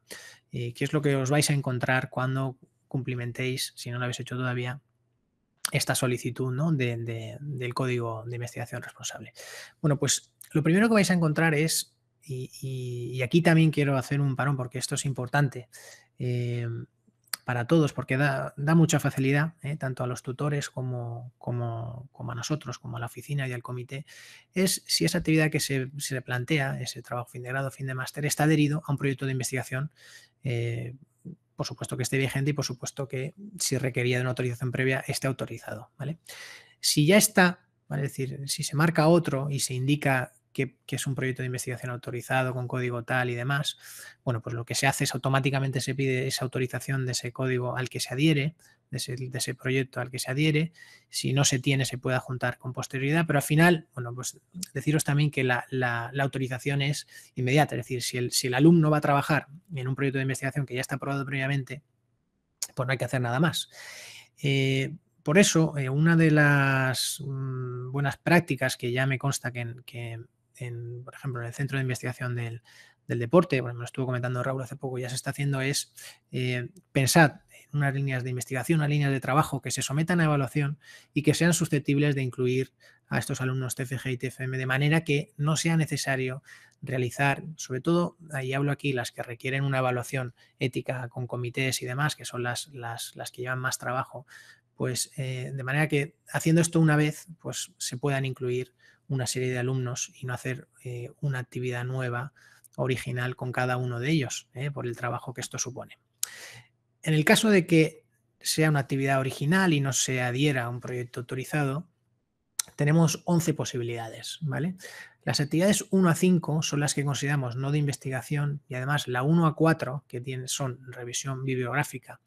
que es lo que os vais a encontrar cuando cumplimentéis, si no lo habéis hecho todavía, esta solicitud ¿no? del código de investigación responsable. Bueno, pues lo primero que vais a encontrar es, y, aquí también quiero hacer un parón porque esto es importante, eh, para todos, porque da, mucha facilidad, ¿eh? tanto a los tutores como, como, a nosotros, como a la oficina y al comité, es si esa actividad que se, se plantea, ese trabajo fin de grado, fin de máster, está adherido a un proyecto de investigación eh, por supuesto que esté vigente y por supuesto que si requería de una autorización previa esté autorizado. ¿vale? Si ya está, ¿vale? es decir, si se marca otro y se indica que, es un proyecto de investigación autorizado con código tal y demás, bueno, pues lo que se hace es automáticamente se pide esa autorización de ese código al que se adhiere, de ese, proyecto al que se adhiere. Si no se tiene, se puede juntar con posterioridad, pero al final, bueno, pues deciros también que la, autorización es inmediata, es decir, si el, si el alumno va a trabajar en un proyecto de investigación que ya está aprobado previamente, pues no hay que hacer nada más. Eh, por eso, eh, una de las mm, buenas prácticas que ya me consta que, por ejemplo, en el Centro de Investigación del, Deporte, bueno, me lo estuvo comentando Raúl hace poco, ya se está haciendo, es eh, pensar en unas líneas de investigación, unas líneas de trabajo que se sometan a evaluación y que sean susceptibles de incluir a estos alumnos TFG y TFM de manera que no sea necesario realizar, sobre todo, ahí hablo aquí, las que requieren una evaluación ética con comités y demás, que son las, las, las que llevan más trabajo, pues eh, de manera que haciendo esto una vez, pues se puedan incluir una serie de alumnos y no hacer eh, una actividad nueva, original con cada uno de ellos, eh, por el trabajo que esto supone. En el caso de que sea una actividad original y no se adhiera a un proyecto autorizado, tenemos 11 posibilidades, ¿vale? Las actividades 1 a 5 son las que consideramos no de investigación y además la 1 a 4, que tiene, son revisión bibliográfica,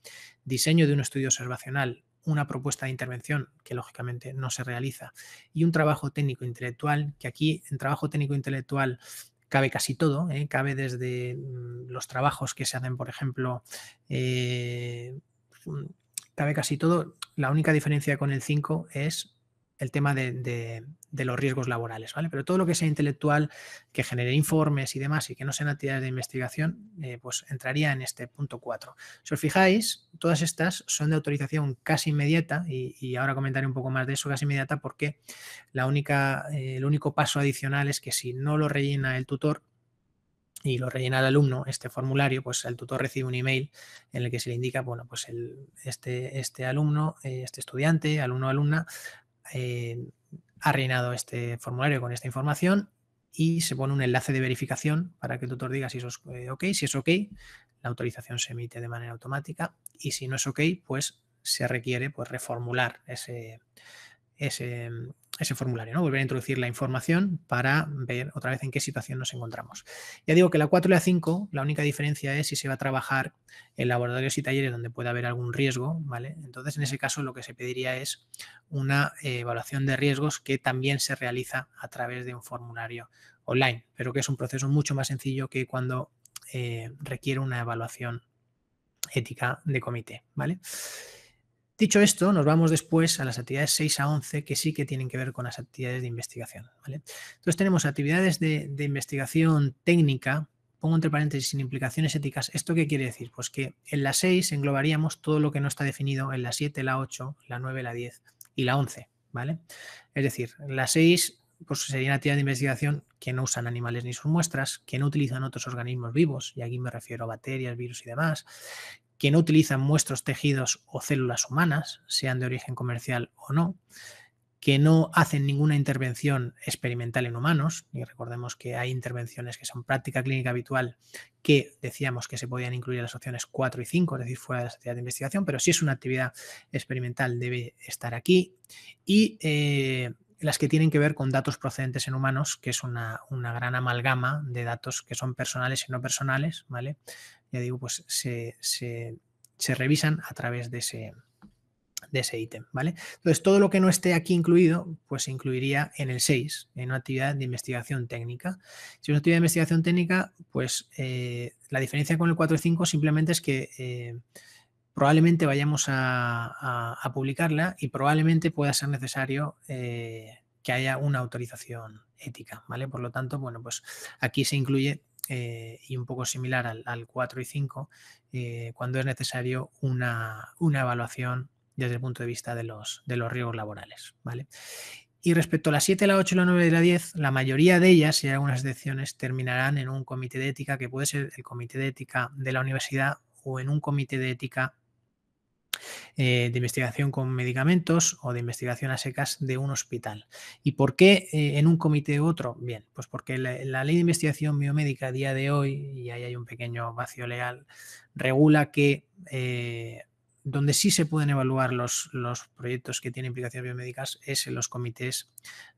diseño de un estudio observacional, una propuesta de intervención que lógicamente no se realiza y un trabajo técnico intelectual, que aquí en trabajo técnico intelectual cabe casi todo, ¿eh? cabe desde mm, los trabajos que se hacen, por ejemplo, eh, cabe casi todo. La única diferencia con el 5 es el tema de, los riesgos laborales, ¿vale? Pero todo lo que sea intelectual, que genere informes y demás y que no sean actividades de investigación, eh, pues entraría en este punto 4. Si os fijáis, todas estas son de autorización casi inmediata y, ahora comentaré un poco más de eso casi inmediata porque la única, eh, el único paso adicional es que si no lo rellena el tutor, y lo rellena el alumno, este formulario, pues el tutor recibe un email en el que se le indica, bueno, pues este, este alumno, eh, este estudiante, alumno alumna, eh, ha rellenado este formulario con esta información y se pone un enlace de verificación para que el tutor diga si eso es eh, ok. Si es ok, la autorización se emite de manera automática y si no es ok, pues se requiere pues, reformular ese, ese, ese formulario, ¿no? Volver a introducir la información para ver otra vez en qué situación nos encontramos. Ya digo que la 4 y la 5, la única diferencia es si se va a trabajar en laboratorios y talleres donde pueda haber algún riesgo, ¿vale? Entonces, en ese caso, lo que se pediría es una eh, evaluación de riesgos que también se realiza a través de un formulario online, pero que es un proceso mucho más sencillo que cuando eh, requiere una evaluación ética de comité, ¿vale? Dicho esto, nos vamos después a las actividades 6 a 11 que sí que tienen que ver con las actividades de investigación. Entonces tenemos actividades de, investigación técnica, pongo entre paréntesis sin implicaciones éticas. ¿Esto qué quiere decir? Pues que en la 6 englobaríamos todo lo que no está definido en la 7, la 8, la 9, la 10 y la 11. ¿vale? Es decir, la 6 pues serían actividades de investigación que no usan animales ni sus muestras, que no utilizan otros organismos vivos, y aquí me refiero a bacterias, virus y demás, que no utilizan muestros, tejidos o células humanas, sean de origen comercial o no, que no hacen ninguna intervención experimental en humanos, y recordemos que hay intervenciones que son práctica clínica habitual que decíamos que se podían incluir las opciones 4 y 5, es decir, fuera de las actividades de investigación, pero si es una actividad experimental debe estar aquí, y eh, las que tienen que ver con datos procedentes en humanos, que es una, gran amalgama de datos que son personales y no personales, ¿vale? Ya digo, pues se, revisan a través de ese, de ese ítem, ¿vale? Entonces, todo lo que no esté aquí incluido, pues se incluiría en el 6, en una actividad de investigación técnica. Si es una actividad de investigación técnica, pues eh, la diferencia con el 4 y 5 simplemente es que eh, probablemente vayamos a, publicarla y probablemente pueda ser necesario eh, que haya una autorización ética, ¿vale? Por lo tanto, bueno, pues aquí se incluye eh, y un poco similar al, 4 y 5, eh, cuando es necesario una, evaluación desde el punto de vista de los, de los riesgos laborales, ¿vale? Y respecto a la 7, la 8, la 9 y la 10, la mayoría de ellas, y hay algunas excepciones, terminarán en un comité de ética que puede ser el comité de ética de la universidad o en un comité de ética eh, de investigación con medicamentos o de investigación a secas de un hospital. ¿Y por qué eh, en un comité u otro? Bien, pues porque la, ley de investigación biomédica a día de hoy, y ahí hay un pequeño vacío legal, regula que eh, donde sí se pueden evaluar los, los, proyectos que tienen implicaciones biomédicas es en los comités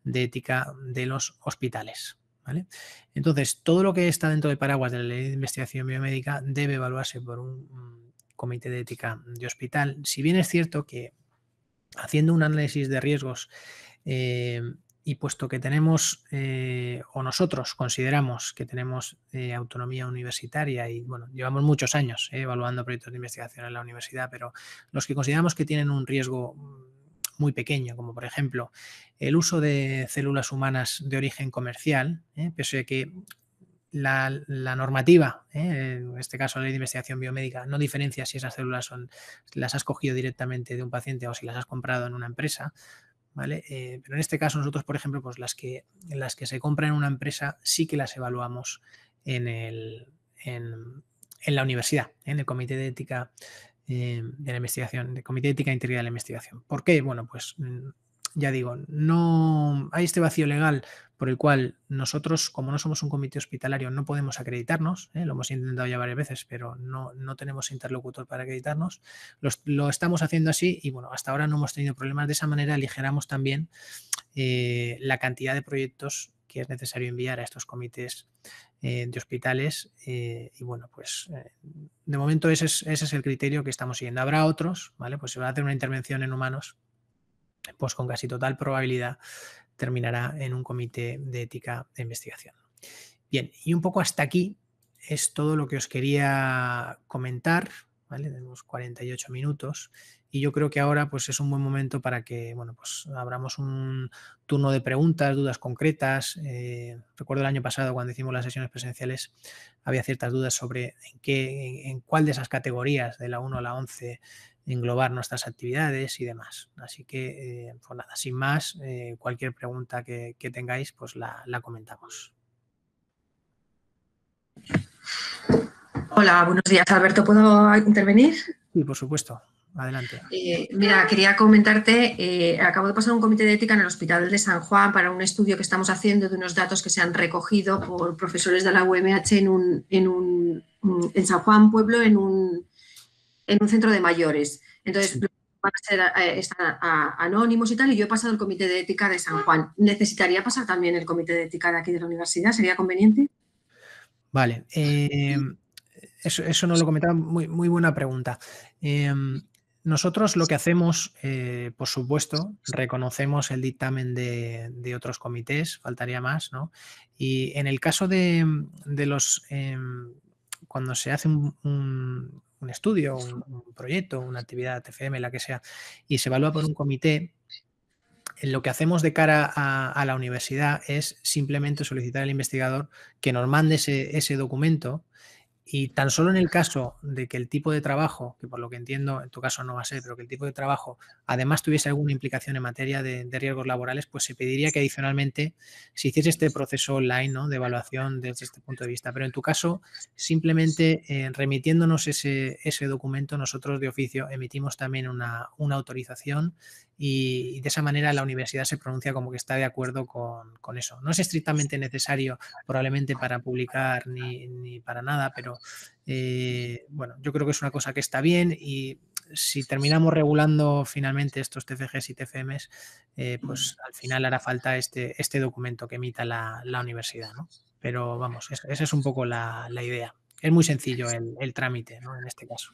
de ética de los hospitales. ¿vale? Entonces, todo lo que está dentro de paraguas de la ley de investigación biomédica debe evaluarse por un comité de ética de hospital. Si bien es cierto que haciendo un análisis de riesgos eh, y puesto que tenemos eh, o nosotros consideramos que tenemos eh, autonomía universitaria y bueno, llevamos muchos años evaluando proyectos de investigación en la universidad, pero los que consideramos que tienen un riesgo muy pequeño, como por ejemplo el uso de células humanas de origen comercial, pese a que la, normativa, ¿eh? en este caso la ley de investigación biomédica, no diferencia si esas células son, las has cogido directamente de un paciente o si las has comprado en una empresa, ¿vale? Eh, pero en este caso nosotros, por ejemplo, pues las que, las que se compran en una empresa sí que las evaluamos en, el, en, la universidad, ¿eh? en el comité de ética de la investigación, el comité de ética integral de la investigación. ¿Por qué? Bueno, pues mm, ya digo, no hay este vacío legal por el cual nosotros, como no somos un comité hospitalario, no podemos acreditarnos, ¿eh? lo hemos intentado ya varias veces, pero no, no tenemos interlocutor para acreditarnos, lo estamos haciendo así y bueno, hasta ahora no hemos tenido problemas, de esa manera aligeramos también eh, la cantidad de proyectos que es necesario enviar a estos comités eh, de hospitales y bueno, pues de momento ese es, ese es el criterio que estamos siguiendo. Habrá otros, ¿vale? Pues se va a hacer una intervención en humanos, pues con casi total probabilidad terminará en un comité de ética de investigación. Bien, y un poco hasta aquí es todo lo que os quería comentar. ¿vale? Tenemos 48 minutos y yo creo que ahora pues, es un buen momento para que bueno, pues, abramos un turno de preguntas, dudas concretas. Eh, recuerdo el año pasado cuando hicimos las sesiones presenciales había ciertas dudas sobre en, qué, en cuál de esas categorías, de la 1 a la 11, englobar nuestras actividades y demás. Así que, eh, pues nada, sin más, eh, cualquier pregunta que, tengáis, pues la, comentamos. Hola, buenos días. Alberto, ¿puedo intervenir? Sí, por supuesto. Adelante. Eh, mira, quería comentarte, acabo de pasar un comité de ética en el Hospital de San Juan para un estudio que estamos haciendo de unos datos que se han recogido por profesores de la UMH en, un, en, un, en San Juan Pueblo, en un, en un centro de mayores. Entonces, van a ser eh, anónimos y tal, y yo he pasado el comité de ética de San Juan. ¿Necesitaría pasar también el comité de ética de aquí de la universidad? ¿Sería conveniente? Vale, em, eso, no lo comentaba, muy, muy buena pregunta. Em, nosotros lo que hacemos, eh, por supuesto, reconocemos el dictamen de, otros comités, faltaría más, ¿no? Y en el caso de, los, em, cuando se hace un, un estudio, un, proyecto, una actividad TFM, la que sea, y se evalúa por un comité, lo que hacemos de cara a, la universidad es simplemente solicitar al investigador que nos mande ese, ese documento y tan solo en el caso de que el tipo de trabajo, que por lo que entiendo en tu caso no va a ser, pero que el tipo de trabajo además tuviese alguna implicación en materia de, riesgos laborales, pues se pediría que adicionalmente se hiciese este proceso online ¿no? de evaluación desde este punto de vista. Pero en tu caso, simplemente eh, remitiéndonos ese, ese, documento, nosotros de oficio emitimos también una, una autorización y, de esa manera la universidad se pronuncia como que está de acuerdo con, eso. No es estrictamente necesario probablemente para publicar ni, para nada, pero eh, bueno, yo creo que es una cosa que está bien y si terminamos regulando finalmente estos TFGs y TFMs, eh, pues al final hará falta este, este documento que emita la, universidad, ¿no? Pero vamos, esa es un poco la, idea. Es muy sencillo el, el trámite, ¿no? En este caso.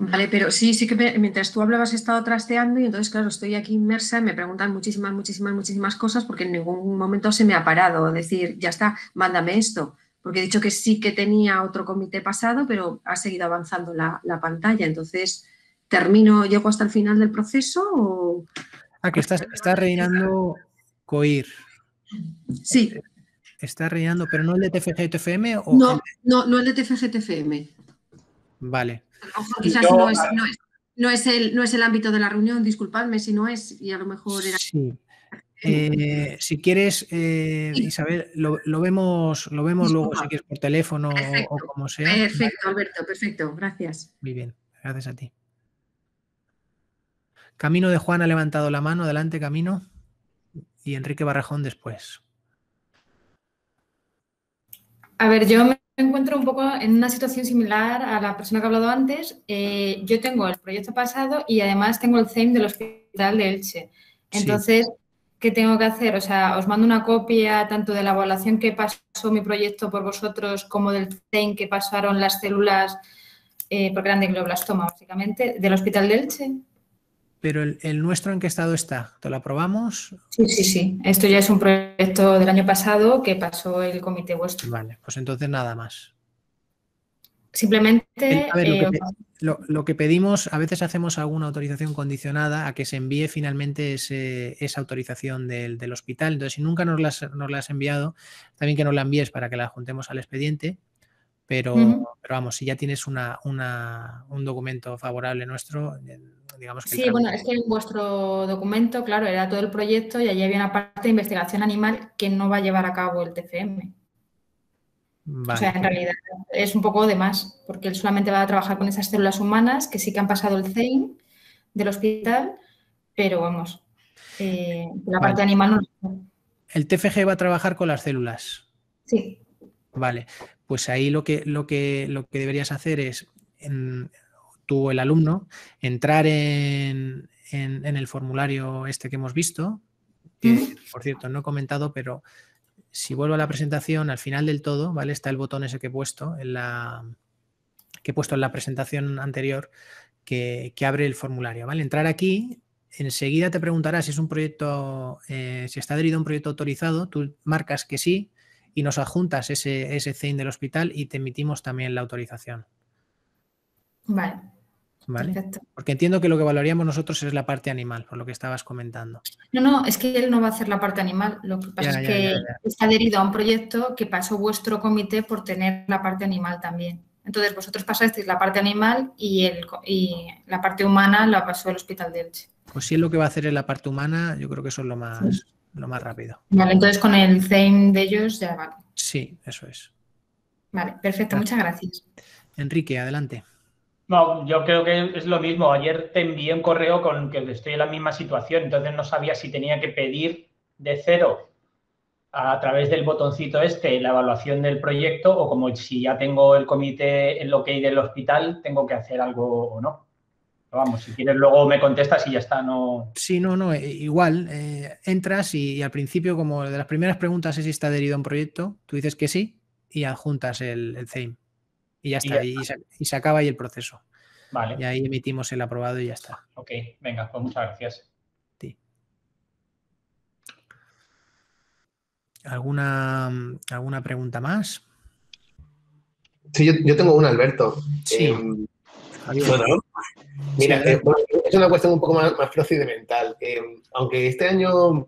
Vale, pero sí, sí que mientras tú hablabas he estado trasteando y entonces, claro, estoy aquí inmersa y me preguntan muchísimas, muchísimas, muchísimas cosas porque en ningún momento se me ha parado. Decir, ya está, mándame esto. Porque he dicho que sí que tenía otro comité pasado, pero ha seguido avanzando la, pantalla. Entonces, ¿termino, llego hasta el final del proceso o...? Ah, que estás, rellenando COIR. Sí. ¿Estás rellenando, pero no el de TFG TFM? O no, no, no el de TFG TFM. Vale quizás no, es, no, es, el, no es el ámbito de la reunión, disculpadme si no es, y a lo mejor era... Sí. Eh, si quieres, eh, Isabel, lo, vemos, lo vemos luego si quieres por teléfono o como sea. Perfecto, Alberto, perfecto, gracias. Muy bien, gracias a ti. Camino de Juan ha levantado la mano, adelante Camino. Y Enrique Barrajón después. A ver, yo me encuentro un poco en una situación similar a la persona que ha hablado antes. Eh, yo tengo el proyecto pasado y además tengo el CEIM del Hospital de Elche. Entonces, ¿qué tengo que hacer? O sea, os mando una copia tanto de la evaluación que pasó mi proyecto por vosotros como del CEIM que pasaron las células, eh, porque eran de glioblastoma, básicamente, del Hospital de Elche. Pero el, nuestro en qué estado está? ¿Te lo aprobamos? Sí, sí, sí. Esto ya es un proyecto del año pasado que pasó el comité vuestro. Vale, pues entonces nada más. Simplemente. Eh, lo, que, pedimos, a veces hacemos alguna autorización condicionada a que se envíe finalmente esa autorización del, hospital. Entonces, si nunca nos la, has enviado, también que nos la envíes para que la juntemos al expediente. Pero, pero vamos, si ya tienes una, un documento favorable nuestro, sí, bueno, es que en vuestro documento, claro, era todo el proyecto y allí había una parte de investigación animal que no va a llevar a cabo el TFM. O sea, en realidad es un poco de más, porque él solamente va a trabajar con esas células humanas que sí que han pasado el CEIN del hospital, pero vamos, eh, la parte animal no. el TFG va a trabajar con las células. Sí. Vale, pues ahí lo que, lo que, lo que deberías hacer es, en, tú, el alumno, entrar en, el formulario este que hemos visto, que por cierto no he comentado, pero si vuelvo a la presentación, al final del todo, ¿vale? Está el botón ese que he puesto en la que he puesto en la presentación anterior que, abre el formulario, ¿vale? Entrar aquí, enseguida te preguntará si es un proyecto, eh, si está adherido a un proyecto autorizado, tú marcas que sí y nos adjuntas ese, ese CEIN del hospital y te emitimos también la autorización. Vale. ¿Vale? Porque entiendo que lo que valoraríamos nosotros es la parte animal, por lo que estabas comentando. No, no, es que él no va a hacer la parte animal. Lo que pasa es que está adherido a un proyecto que pasó vuestro comité por tener la parte animal también. Entonces, vosotros pasasteis la parte animal y, el, y la parte humana la pasó el Hospital de Elche. Pues si es lo que va a hacer en la parte humana, yo creo que eso es lo más, lo más rápido. Vale, entonces con el theme de ellos ya vale. Sí, eso es. Vale, perfecto, muchas gracias. Enrique, adelante. No, yo creo que es lo mismo. Ayer te envié un correo con que estoy en la misma situación, entonces no sabía si tenía que pedir de cero a través del botoncito este la evaluación del proyecto o como si ya tengo el comité en lo que hay del hospital, tengo que hacer algo o no. Vamos, si quieres luego me contestas y ya está, no... Sí, no, no, eh, igual, eh, entras y, al principio como de las primeras preguntas es si está adherido a un proyecto, tú dices que sí y adjuntas el, el theme. Y ya está, y, se, acaba ahí el proceso. Vale. Y ahí emitimos el aprobado y ya está. Ok, venga, pues muchas gracias. ¿Alguna, ¿Alguna pregunta más? Sí, yo, tengo una, Alberto. Sí. Em, mira, eh, es una cuestión un poco más, más procedimental. Em, aunque este año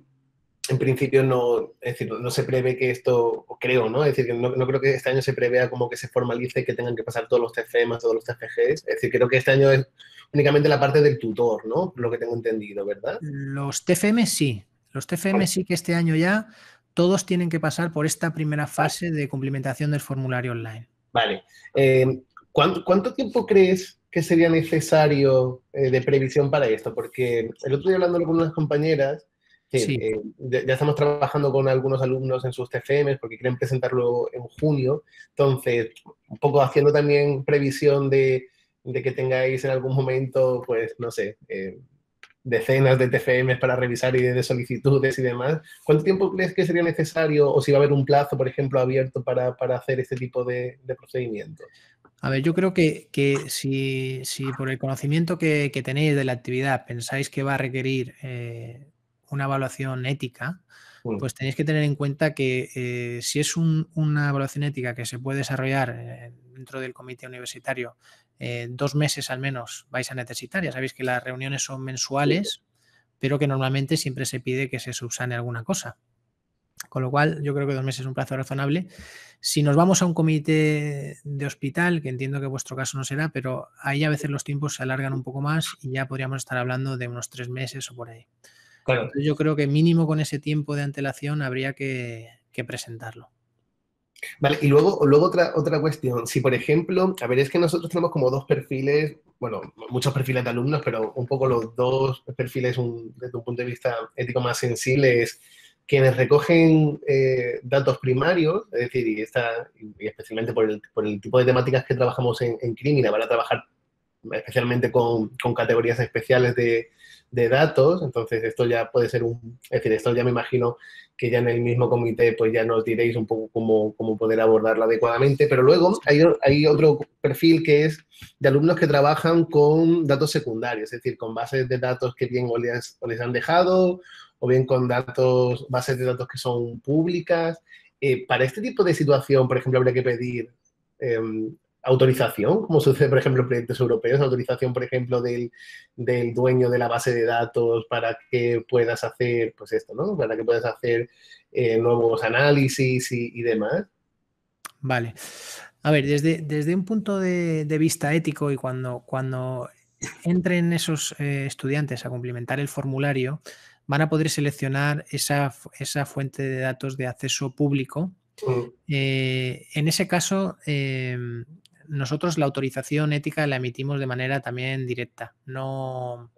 en principio no, es decir, no se prevé que esto, creo, ¿no? Es decir, que no, creo que este año se prevea como que se formalice que tengan que pasar todos los TFM, todos los TFGs. Es decir, creo que este año es únicamente la parte del tutor, ¿no? Lo que tengo entendido, ¿verdad? Los TFM sí. Los TFM sí que este año ya todos tienen que pasar por esta primera fase de cumplimentación del formulario online. Vale. Eh, ¿cuánto, tiempo crees que sería necesario eh, de previsión para esto? Porque el otro día hablando con unas compañeras, Sí, eh, ya estamos trabajando con algunos alumnos en sus TFM porque quieren presentarlo en junio. Entonces, un poco haciendo también previsión de, que tengáis en algún momento, pues, no sé, eh, decenas de TFM para revisar y de solicitudes y demás. ¿Cuánto tiempo crees que sería necesario o si va a haber un plazo, por ejemplo, abierto para, hacer este tipo de, procedimientos? A ver, yo creo que, si, por el conocimiento que, tenéis de la actividad pensáis que va a requerir eh, una evaluación ética, mm. pues tenéis que tener en cuenta que eh, si es una evaluación ética que se puede desarrollar eh, dentro del comité universitario, dos meses al menos vais a necesitar. Ya sabéis que las reuniones son mensuales, pero que normalmente siempre se pide que se subsane alguna cosa. Con lo cual, yo creo que dos meses es un plazo razonable. Si nos vamos a un comité de hospital, que entiendo que vuestro caso no será, pero ahí a veces los tiempos se alargan un poco más y ya podríamos estar hablando de unos tres meses o por ahí yo creo que mínimo con ese tiempo de antelación habría que, presentarlo. Vale, y luego, luego otra, otra cuestión. Si, por ejemplo, a ver, es que nosotros tenemos como dos perfiles, bueno, muchos perfiles de alumnos, pero un poco los dos perfiles desde un punto de vista ético más sensible es quienes recogen eh, datos primarios, es decir, y, está, y especialmente por el, por el, tipo de temáticas que trabajamos en, en Crimina, van a trabajar especialmente con, con categorías especiales de, de datos, entonces esto ya puede ser un, es decir, esto ya me imagino que ya en el mismo comité pues ya nos diréis un poco cómo, cómo poder abordarlo adecuadamente, pero luego hay, hay, otro perfil que es de alumnos que trabajan con datos secundarios, es decir, con bases de datos que bien o les, les han dejado, o bien con datos, bases de datos que son públicas. Eh, para este tipo de situación, por ejemplo, habría que pedir em, autorización, como sucede, por ejemplo, en proyectos europeos, autorización, por ejemplo, del, dueño de la base de datos para que puedas hacer, pues esto, ¿no? Para que puedas hacer eh, nuevos análisis y, demás. Vale. A ver, desde, desde un punto de, vista ético y cuando, cuando entren esos eh, estudiantes a complementar el formulario, van a poder seleccionar esa, esa fuente de datos de acceso público mm. eh, en ese caso, em, nosotros la autorización ética la emitimos de manera también directa. No,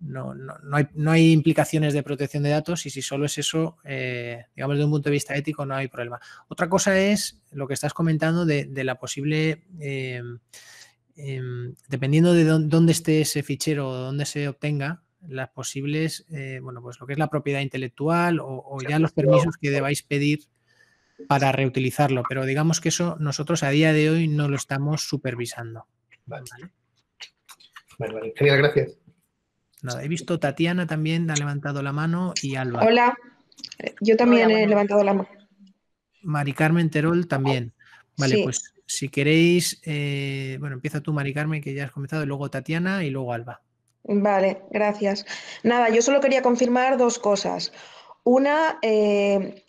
no, hay, no, hay, implicaciones de protección de datos y si solo es eso, eh, digamos, de un punto de vista ético no hay problema. Otra cosa es lo que estás comentando de, la posible, em, em, dependiendo de dónde, esté ese fichero o dónde se obtenga, las posibles, eh, bueno, pues lo que es la propiedad intelectual o, ya los permisos que debáis pedir para reutilizarlo. Pero digamos que eso nosotros a día de hoy no lo estamos supervisando. Vale. vale. Genial, gracias. Nada, he visto Tatiana también ha levantado la mano y Alba. Hola, yo también he levantado la mano. Mari Carmen Terol también. Vale, pues si queréis, eh, bueno, empieza tú, Mari Carmen, que ya has comenzado, y luego Tatiana y luego Alba. Vale, gracias. Nada, yo solo quería confirmar dos cosas. Una, eh,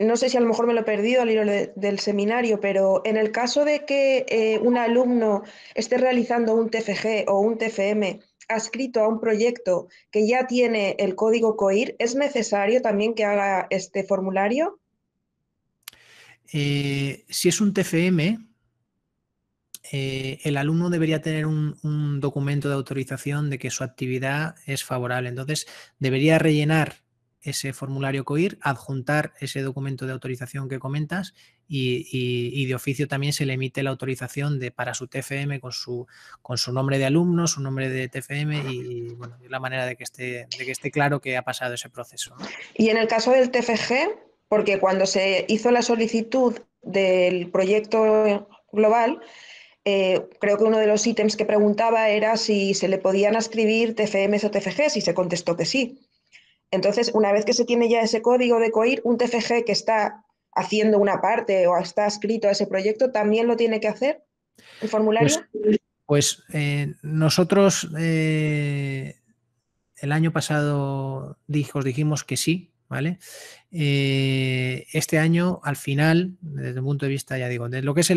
no sé si a lo mejor me lo he perdido al hilo del seminario, pero en el caso de que eh, un alumno esté realizando un TFG o un TFM adscrito a un proyecto que ya tiene el código COIR, ¿es necesario también que haga este formulario? Eh, si es un TFM, eh, el alumno debería tener un, documento de autorización de que su actividad es favorable. Entonces, debería rellenar ese formulario COIR, adjuntar ese documento de autorización que comentas y, de oficio también se le emite la autorización de, para su TFM con su, con su nombre de alumno, su nombre de TFM y, bueno, la manera de que, esté, de que esté claro que ha pasado ese proceso. Y en el caso del TFG, porque cuando se hizo la solicitud del proyecto global, eh, creo que uno de los ítems que preguntaba era si se le podían escribir TFMs o TFGs y se contestó que sí. Entonces, una vez que se tiene ya ese código de COIR, un TFG que está haciendo una parte o está escrito a ese proyecto, ¿también lo tiene que hacer el formulario? Pues, pues eh, nosotros eh, el año pasado os dijimos que sí, ¿vale? Eh, este año, al final, desde el punto de vista, ya digo, de lo que es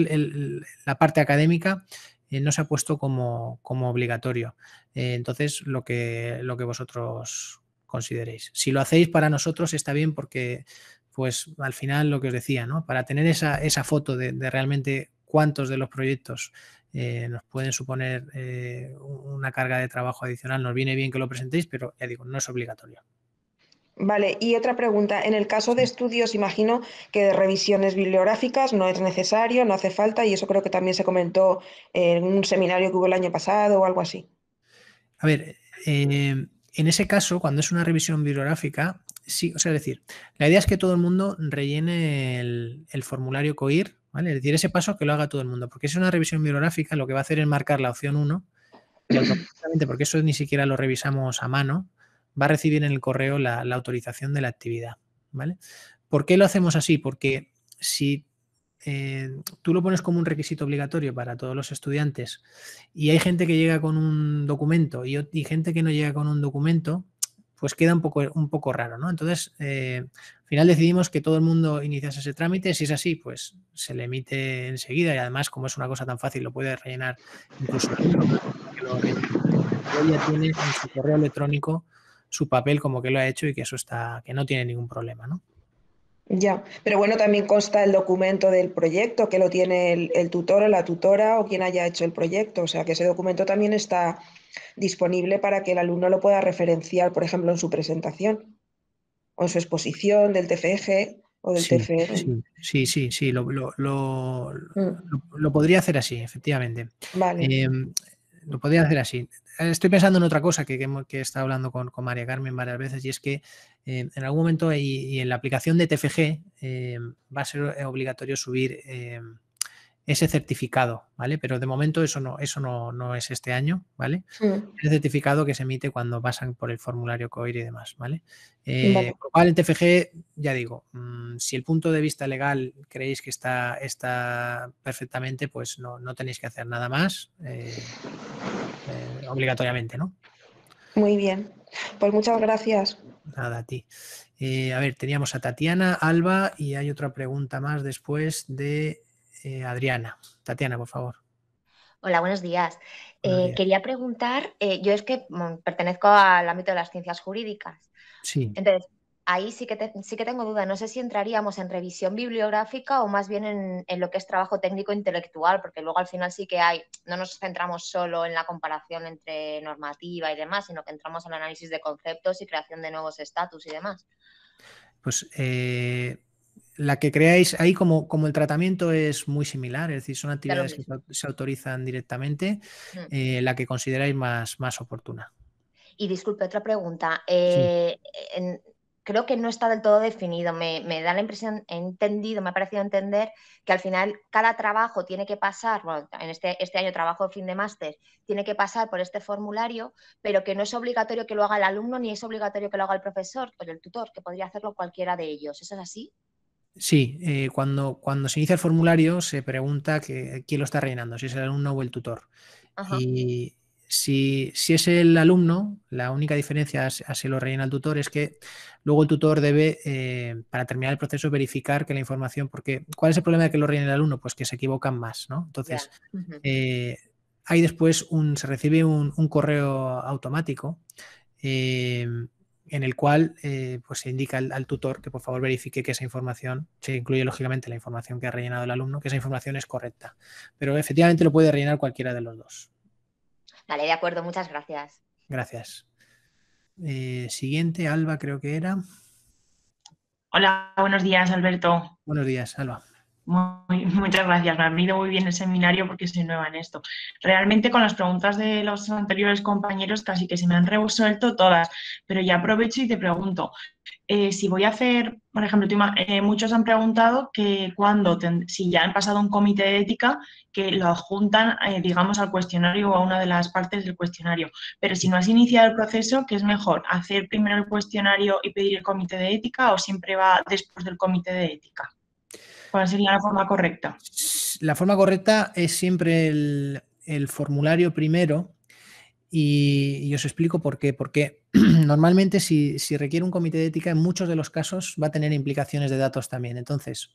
la parte académica, no se ha puesto como, obligatorio. entonces, lo que, vosotros consideréis. Si lo hacéis para nosotros está bien porque, pues al final lo que os decía, ¿no? Para tener esa, foto de, realmente cuántos de los proyectos eh, nos pueden suponer eh, una carga de trabajo adicional, nos viene bien que lo presentéis, pero ya digo, no es obligatorio. Vale, y otra pregunta. En el caso de estudios, imagino que de revisiones bibliográficas no es necesario, no hace falta, y eso creo que también se comentó en un seminario que hubo el año pasado o algo así. A ver, eh, en ese caso, cuando es una revisión bibliográfica, sí, o sea, es decir, la idea es que todo el mundo rellene el, formulario COIR, ¿vale? Es decir, ese paso que lo haga todo el mundo, porque si es una revisión bibliográfica, lo que va a hacer es marcar la opción 1 y automáticamente, porque eso ni siquiera lo revisamos a mano, va a recibir en el correo la, autorización de la actividad, ¿vale? ¿Por qué lo hacemos así? Porque si eh, tú lo pones como un requisito obligatorio para todos los estudiantes y hay gente que llega con un documento y, gente que no llega con un documento, pues queda un poco, un poco raro, ¿no? Entonces, eh, al final decidimos que todo el mundo iniciase ese trámite. Si es así, pues se le emite enseguida y además, como es una cosa tan fácil, lo puede rellenar incluso que lo ya tiene en su correo electrónico su papel como que lo ha hecho y que eso está, que no tiene ningún problema, ¿no? Ya, pero bueno, también consta el documento del proyecto que lo tiene el, tutor o la tutora o quien haya hecho el proyecto. O sea, que ese documento también está disponible para que el alumno lo pueda referenciar, por ejemplo, en su presentación o en su exposición del TFG o del TFR. Sí, sí, sí, lo, mm. podría hacer así, efectivamente. Vale. Em, lo podría hacer así. Estoy pensando en otra cosa que, que, he estado hablando con, con, María Carmen varias veces y es que eh, en algún momento y, en la aplicación de TFG eh, va a ser obligatorio subir eh, ese certificado, ¿vale? Pero de momento eso no, eso no, es este año, ¿vale? El certificado que se emite cuando pasan por el formulario COIR y demás, ¿vale? Lo cual en TFG, ya digo, mm, si el punto de vista legal creéis que está, está perfectamente, pues no, no tenéis que hacer nada más obligatoriamente, ¿no? Muy bien. Pues muchas gracias. Nada, a ti. Eh, a ver, teníamos a Tatiana, Alba y hay otra pregunta más después de eh, Adriana. Tatiana, por favor. Hola, buenos días. Eh, quería preguntar, yo es que pertenezco al ámbito de las ciencias jurídicas. Sí. Entonces, ahí sí que, sí que tengo duda. No sé si entraríamos en revisión bibliográfica o más bien en, lo que es trabajo técnico intelectual, porque luego al final sí que hay, no nos centramos solo en la comparación entre normativa y demás, sino que entramos en análisis de conceptos y creación de nuevos estatus y demás. Pues eh, la que creáis ahí como, como el tratamiento es muy similar, es decir, son actividades que se autorizan directamente, mm. eh, la que consideráis más, más oportuna. Y disculpe, otra pregunta. Eh, creo que no está del todo definido. Me, da la impresión, he entendido, me ha parecido entender que al final cada trabajo tiene que pasar, bueno, en este, este año trabajo de fin de máster, tiene que pasar por este formulario, pero que no es obligatorio que lo haga el alumno ni es obligatorio que lo haga el profesor o el tutor, que podría hacerlo cualquiera de ellos. ¿Eso es así? Sí, eh, cuando, cuando se inicia el formulario se pregunta que, quién lo está rellenando, si es el alumno o el tutor. Y si, es el alumno, la única diferencia así lo rellena el tutor es que luego el tutor debe, eh, para terminar el proceso, verificar que la información, porque ¿cuál es el problema de que lo rellene el alumno? Pues que se equivocan más, ¿no? Entonces, eh, hay después un, se recibe un, correo automático en el cual eh, pues se indica al, tutor que por favor verifique que esa información, se incluye lógicamente la información que ha rellenado el alumno, que esa información es correcta. Pero efectivamente lo puede rellenar cualquiera de los dos. Vale, de acuerdo, muchas gracias. Gracias. Eh, siguiente, Alba creo que era. Hola, buenos días, Alberto. Buenos días, Alba muchas gracias, me ha venido muy bien el seminario porque soy nueva en esto. Realmente con las preguntas de los anteriores compañeros casi que se me han resuelto todas, pero ya aprovecho y te pregunto, eh, si voy a hacer, por ejemplo, eh, muchos han preguntado que cuando, si ya han pasado un comité de ética, que lo adjuntan, eh, digamos, al cuestionario o a una de las partes del cuestionario. Pero si no has iniciado el proceso, ¿qué es mejor? ¿Hacer primero el cuestionario y pedir el comité de ética o siempre va después del comité de ética? ¿Cuál sería la forma correcta? La forma correcta es siempre el, formulario primero y, os explico por qué. Porque normalmente si, requiere un comité de ética, en muchos de los casos va a tener implicaciones de datos también. Entonces,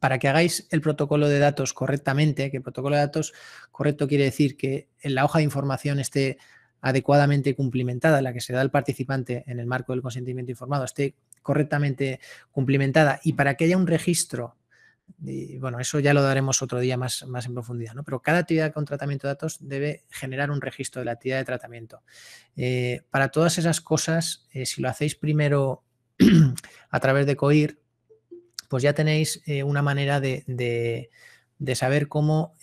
para que hagáis el protocolo de datos correctamente, que el protocolo de datos correcto quiere decir que en la hoja de información esté adecuadamente cumplimentada, la que se da al participante en el marco del consentimiento informado, esté correctamente cumplimentada y para que haya un registro y bueno, eso ya lo daremos otro día más, más en profundidad, ¿no? Pero cada actividad con tratamiento de datos debe generar un registro de la actividad de tratamiento. Eh, para todas esas cosas, eh, si lo hacéis primero a través de COIR, pues ya tenéis eh, una manera de, saber cómo,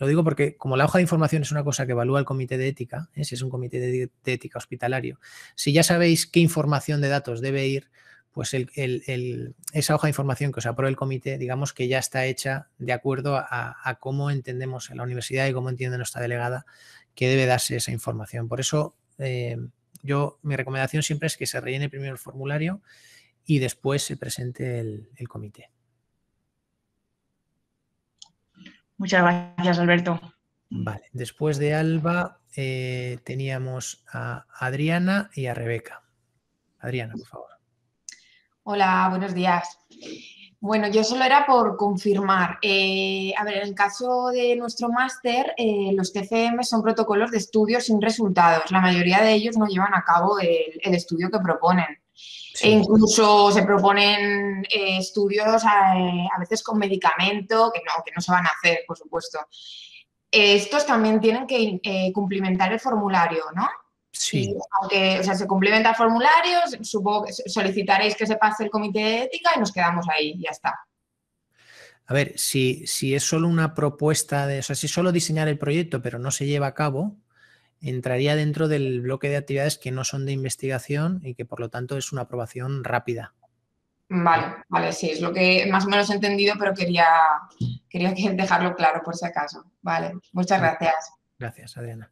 lo digo porque como la hoja de información es una cosa que evalúa el comité de ética, si es un comité de ética hospitalario, si ya sabéis qué información de datos debe ir, pues esa hoja de información que os aprueba el comité, digamos que ya está hecha de acuerdo a, cómo entendemos en la universidad y cómo entiende nuestra delegada que debe darse esa información. Por eso, eh, yo, mi recomendación siempre es que se rellene primero el formulario y después se presente el, comité. Muchas gracias, Alberto. Vale, después de Alba eh, teníamos a Adriana y a Rebeca. Adriana, por favor. Hola, buenos días. Bueno, yo solo era por confirmar. Eh, a ver, en el caso de nuestro máster, eh, los TCM son protocolos de estudio sin resultados. La mayoría de ellos no llevan a cabo el, estudio que proponen. E incluso se proponen eh, estudios a, veces con medicamento que no, que no se van a hacer, por supuesto. estos también tienen que cumplimentar el formulario, ¿no? Sí. aunque o sea, se complementa el formulario, supongo que solicitaréis que se pase el comité de ética y nos quedamos ahí, ya está. A ver, si, si es solo una propuesta de, o sea, si solo diseñar el proyecto pero no se lleva a cabo, entraría dentro del bloque de actividades que no son de investigación y que por lo tanto es una aprobación rápida. Vale, vale, sí, es lo que más o menos he entendido, pero quería, quería dejarlo claro por si acaso. Vale, muchas gracias. Gracias, Adriana.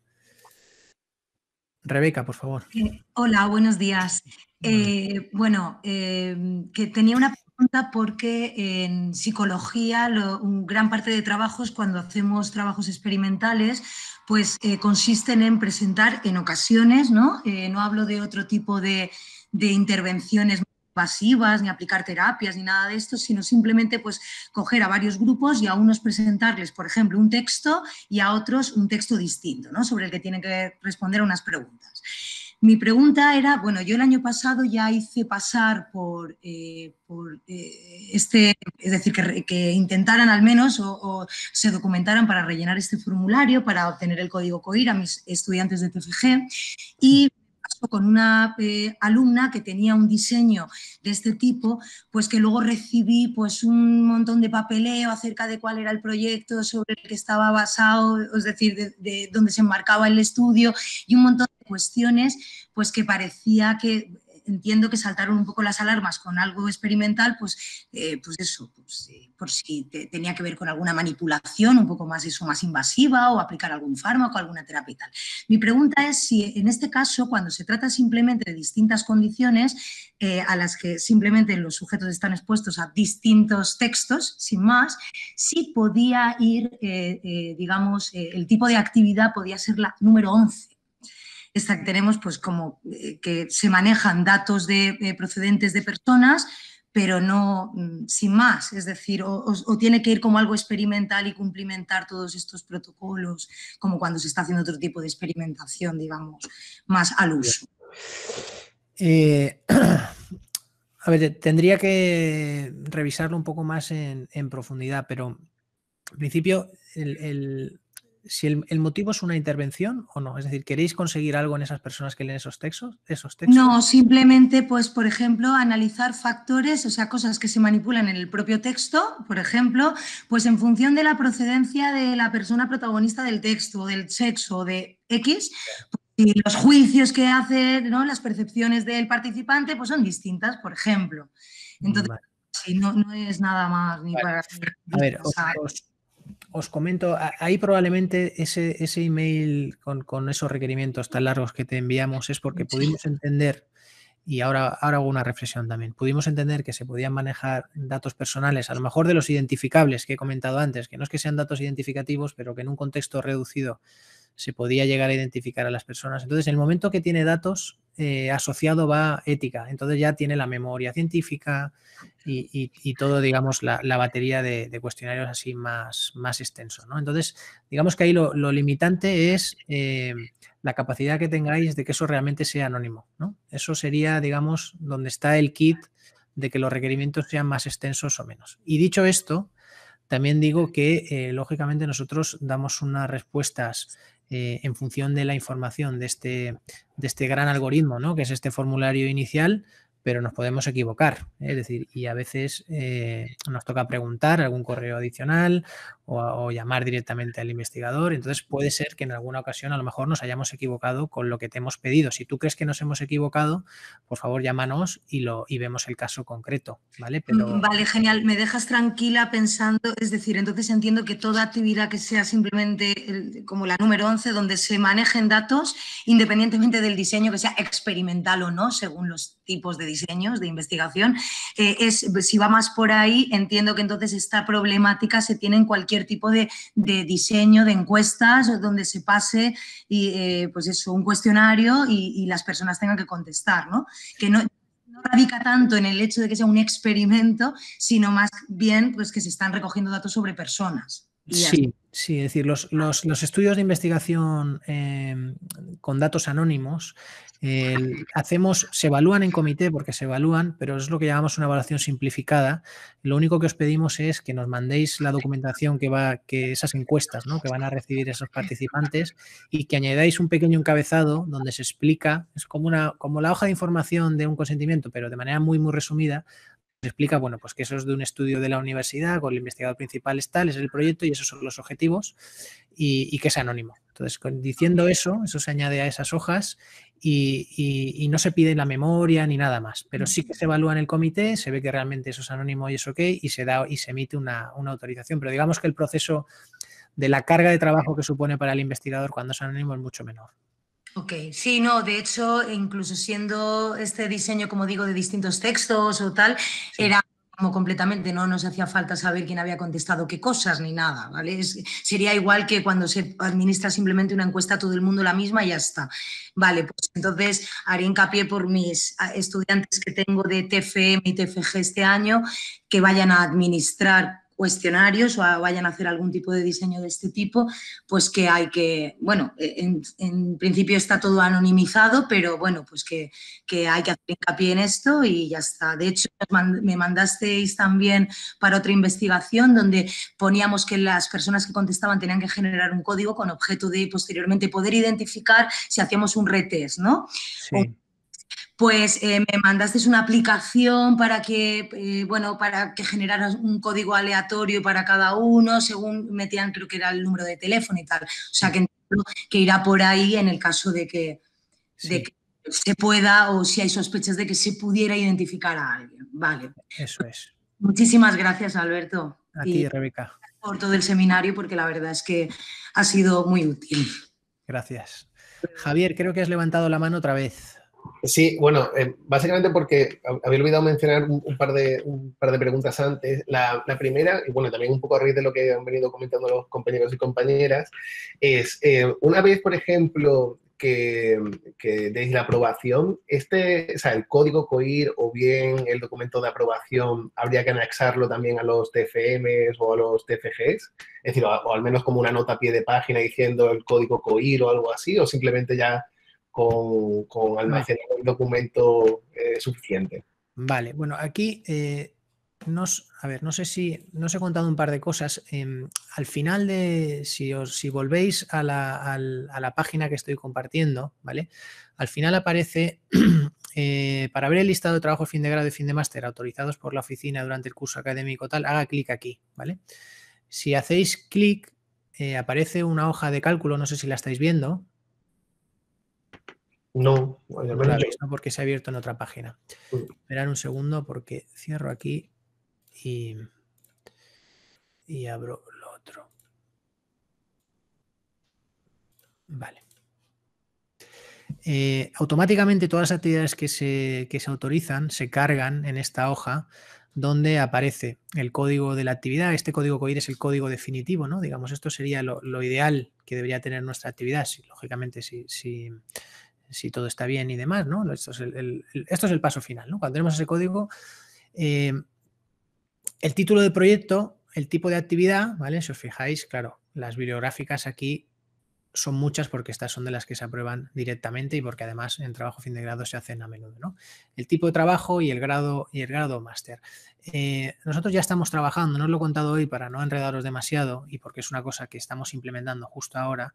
Rebeca, por favor. Eh, hola, buenos días. Eh, bueno, em, que tenía una pregunta porque en psicología un gran parte de trabajos, cuando hacemos trabajos experimentales, pues eh, consisten en presentar en ocasiones, ¿no? no hablo de otro tipo de, de intervenciones pasivas, ni aplicar terapias, ni nada de esto, sino simplemente pues coger a varios grupos y a unos presentarles, por ejemplo, un texto y a otros un texto distinto, ¿no? Sobre el que tienen que responder unas preguntas. Mi pregunta era, bueno, yo el año pasado ya hice pasar por, eh, eh, este, es decir, que, intentaran al menos o, se documentaran para rellenar este formulario, para obtener el código COIR a mis estudiantes de TFG y con una eh, alumna que tenía un diseño de este tipo, pues que luego recibí pues un montón de papeleo acerca de cuál era el proyecto sobre el que estaba basado, es decir, de, de dónde se enmarcaba el estudio y un montón de cuestiones pues que parecía que entiendo que saltaron un poco las alarmas con algo experimental, pues, eh, pues eso, pues, eh, por si tenía que ver con alguna manipulación un poco más eso, más invasiva o aplicar algún fármaco, alguna terapia y tal. Mi pregunta es si en este caso, cuando se trata simplemente de distintas condiciones eh, a las que simplemente los sujetos están expuestos a distintos textos, sin más, si podía ir, digamos, el tipo de actividad podía ser la número 11 esta que tenemos, pues como eh, que se manejan datos de, eh, procedentes de personas, pero no mm, sin más, es decir, o, tiene que ir como algo experimental y cumplimentar todos estos protocolos, como cuando se está haciendo otro tipo de experimentación, digamos, más al uso. Eh, a ver, tendría que revisarlo un poco más en, profundidad, pero en principio el, si el, motivo es una intervención o no. Es decir, ¿queréis conseguir algo en esas personas que leen esos textos? Esos textos? No, simplemente, pues, por ejemplo, analizar factores, o sea, cosas que se manipulan en el propio texto, por ejemplo, pues en función de la procedencia de la persona protagonista del texto, del sexo, de X, pues, y los juicios que hace, ¿no? las percepciones del participante, pues son distintas, por ejemplo. Entonces, no, no, es nada más ni para... A ver, os comento, ahí probablemente ese, ese email con, esos requerimientos tan largos que te enviamos es porque pudimos entender, y ahora, ahora hago una reflexión también, pudimos entender que se podían manejar datos personales, a lo mejor de los identificables que he comentado antes, que no es que sean datos identificativos, pero que en un contexto reducido se podía llegar a identificar a las personas. Entonces, en el momento que tiene datos, eh, asociado va ética, entonces ya tiene la memoria científica y, todo, digamos, la, batería de, cuestionarios así más, más extenso. ¿no? Entonces, digamos que ahí lo, limitante es eh, la capacidad que tengáis de que eso realmente sea anónimo. ¿no? Eso sería, digamos, donde está el kit de que los requerimientos sean más extensos o menos. Y dicho esto, también digo que, eh, lógicamente, nosotros damos unas respuestas eh, en función de la información de este, de este gran algoritmo, ¿no? que es este formulario inicial, pero nos podemos equivocar. ¿eh? Es decir, y a veces eh, nos toca preguntar algún correo adicional o, llamar directamente al investigador. Entonces puede ser que en alguna ocasión a lo mejor nos hayamos equivocado con lo que te hemos pedido. Si tú crees que nos hemos equivocado, por favor llámanos y, lo, y vemos el caso concreto. ¿vale? Pero... Vale, genial. Me dejas tranquila pensando, es decir, entonces entiendo que toda actividad que sea simplemente como la número 11, donde se manejen datos, independientemente del diseño que sea experimental o no, según los tipos de diseños de investigación, eh, es, si va más por ahí, entiendo que entonces esta problemática se tiene en cualquier tipo de, diseño de encuestas donde se pase y, eh, pues eso, un cuestionario y, las personas tengan que contestar, ¿no? Que no, radica tanto en el hecho de que sea un experimento, sino más bien pues, que se están recogiendo datos sobre personas. Sí, sí, es decir, los, estudios de investigación em, con datos anónimos hacemos, se evalúan en comité porque se evalúan, pero es lo que llamamos una evaluación simplificada. Lo único que os pedimos es que nos mandéis la documentación que va, que esas encuestas, ¿no? que van a recibir esos participantes y que añadáis un pequeño encabezado donde se explica, es como una, como la hoja de información de un consentimiento, pero de manera muy, muy resumida, explica, bueno, pues que eso es de un estudio de la universidad, con el investigador principal es tal, es el proyecto y esos son los objetivos y, que es anónimo. Entonces, diciendo eso, eso se añade a esas hojas y, no se pide la memoria ni nada más, pero sí que se evalúa en el comité, se ve que realmente eso es anónimo y es ok y se da y se emite una, una autorización, pero digamos que el proceso de la carga de trabajo que supone para el investigador cuando es anónimo es mucho menor. Ok, sí, no, de hecho, incluso siendo este diseño, como digo, de distintos textos o tal, era como completamente, no nos hacía falta saber quién había contestado qué cosas ni nada, ¿vale? sería igual que cuando se administra simplemente una encuesta a todo el mundo la misma y ya está. Vale, pues entonces haré hincapié por mis estudiantes que tengo de TFM y TFG este año que vayan a administrar cuestionarios o vayan a hacer algún tipo de diseño de este tipo, pues que hay que, bueno, en, principio está todo anonimizado, pero bueno, pues que, hay que hacer hincapié en esto y ya está. De hecho, me mandasteis también para otra investigación donde poníamos que las personas que contestaban tenían que generar un código con objeto de posteriormente poder identificar si hacíamos un retest, ¿no? Sí pues eh, me mandaste una aplicación para que, eh, bueno, para que generaras un código aleatorio para cada uno, según metían, creo que era el número de teléfono y tal. O sea, que, que irá por ahí en el caso de que, de que se pueda o si hay sospechas de que se pudiera identificar a alguien. Vale. Eso es. Muchísimas gracias, Alberto. A ti, Rebeca. Por todo el seminario, porque la verdad es que ha sido muy útil. Gracias. Javier, creo que has levantado la mano otra vez. Sí, bueno, eh, básicamente porque había olvidado mencionar un, par, de, preguntas antes. La, primera, y bueno, también un poco a raíz de lo que han venido comentando los compañeros y compañeras, es eh, una vez, por ejemplo, que, que, deis la aprobación, este, o sea, el código COIR o bien el documento de aprobación, habría que anexarlo también a los TFMs o a los TFGs, es decir, o, al menos como una nota a pie de página diciendo el código COIR o algo así, o simplemente ya con, con almacenar un documento eh, suficiente. Vale, bueno, aquí eh, nos, a ver, no sé si nos he contado un par de cosas. Em, al final de, si, os, si volvéis a la, a la, página que estoy compartiendo, ¿vale? Al final aparece, eh, para ver el listado de trabajo fin de grado y fin de máster autorizados por la oficina durante el curso académico tal, haga clic aquí, ¿vale? Si hacéis clic, aparece una hoja de cálculo, no sé si la estáis viendo, no, no porque se ha abierto en otra página. Esperar un segundo porque cierro aquí y, y abro lo otro. Vale. Eh, automáticamente todas las actividades que se, que se autorizan se cargan en esta hoja donde aparece el código de la actividad. Este código COIR es el código definitivo, ¿no? Digamos, esto sería lo, ideal que debería tener nuestra actividad. lógicamente, si, si, si todo está bien y demás, ¿no? Esto es el, esto es el paso final, ¿no? Cuando tenemos ese código, eh, el título del proyecto, el tipo de actividad, ¿vale? Si os fijáis, claro, las bibliográficas aquí son muchas porque estas son de las que se aprueban directamente y porque además en trabajo fin de grado se hacen a menudo, ¿no? El tipo de trabajo y el grado y el grado máster. Eh, nosotros ya estamos trabajando, no os lo he contado hoy para no enredaros demasiado y porque es una cosa que estamos implementando justo ahora,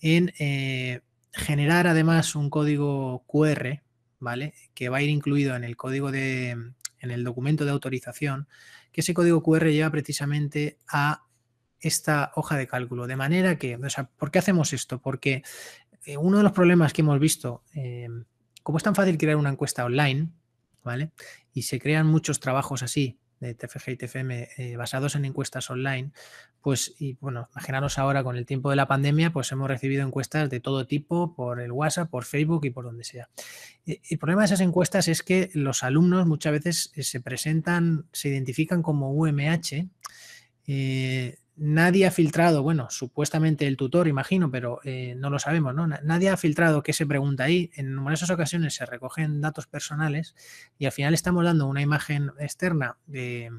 en eh, generar además un código QR, ¿vale? Que va a ir incluido en el código de, en el documento de autorización, que ese código QR lleva precisamente a esta hoja de cálculo. De manera que, o sea, ¿por qué hacemos esto? Porque eh, uno de los problemas que hemos visto, eh, como es tan fácil crear una encuesta online, ¿vale? Y se crean muchos trabajos así, de TFG y TFM eh, basados en encuestas online, pues, y bueno, imaginaros ahora con el tiempo de la pandemia, pues hemos recibido encuestas de todo tipo por el WhatsApp, por Facebook y por donde sea. El problema de esas encuestas es que los alumnos muchas veces eh, se presentan, se identifican como UMH, eh, nadie ha filtrado, bueno, supuestamente el tutor, imagino, pero eh, no lo sabemos, ¿no? Nadie ha filtrado qué se pregunta ahí. En numerosas ocasiones se recogen datos personales y al final estamos dando una imagen externa de,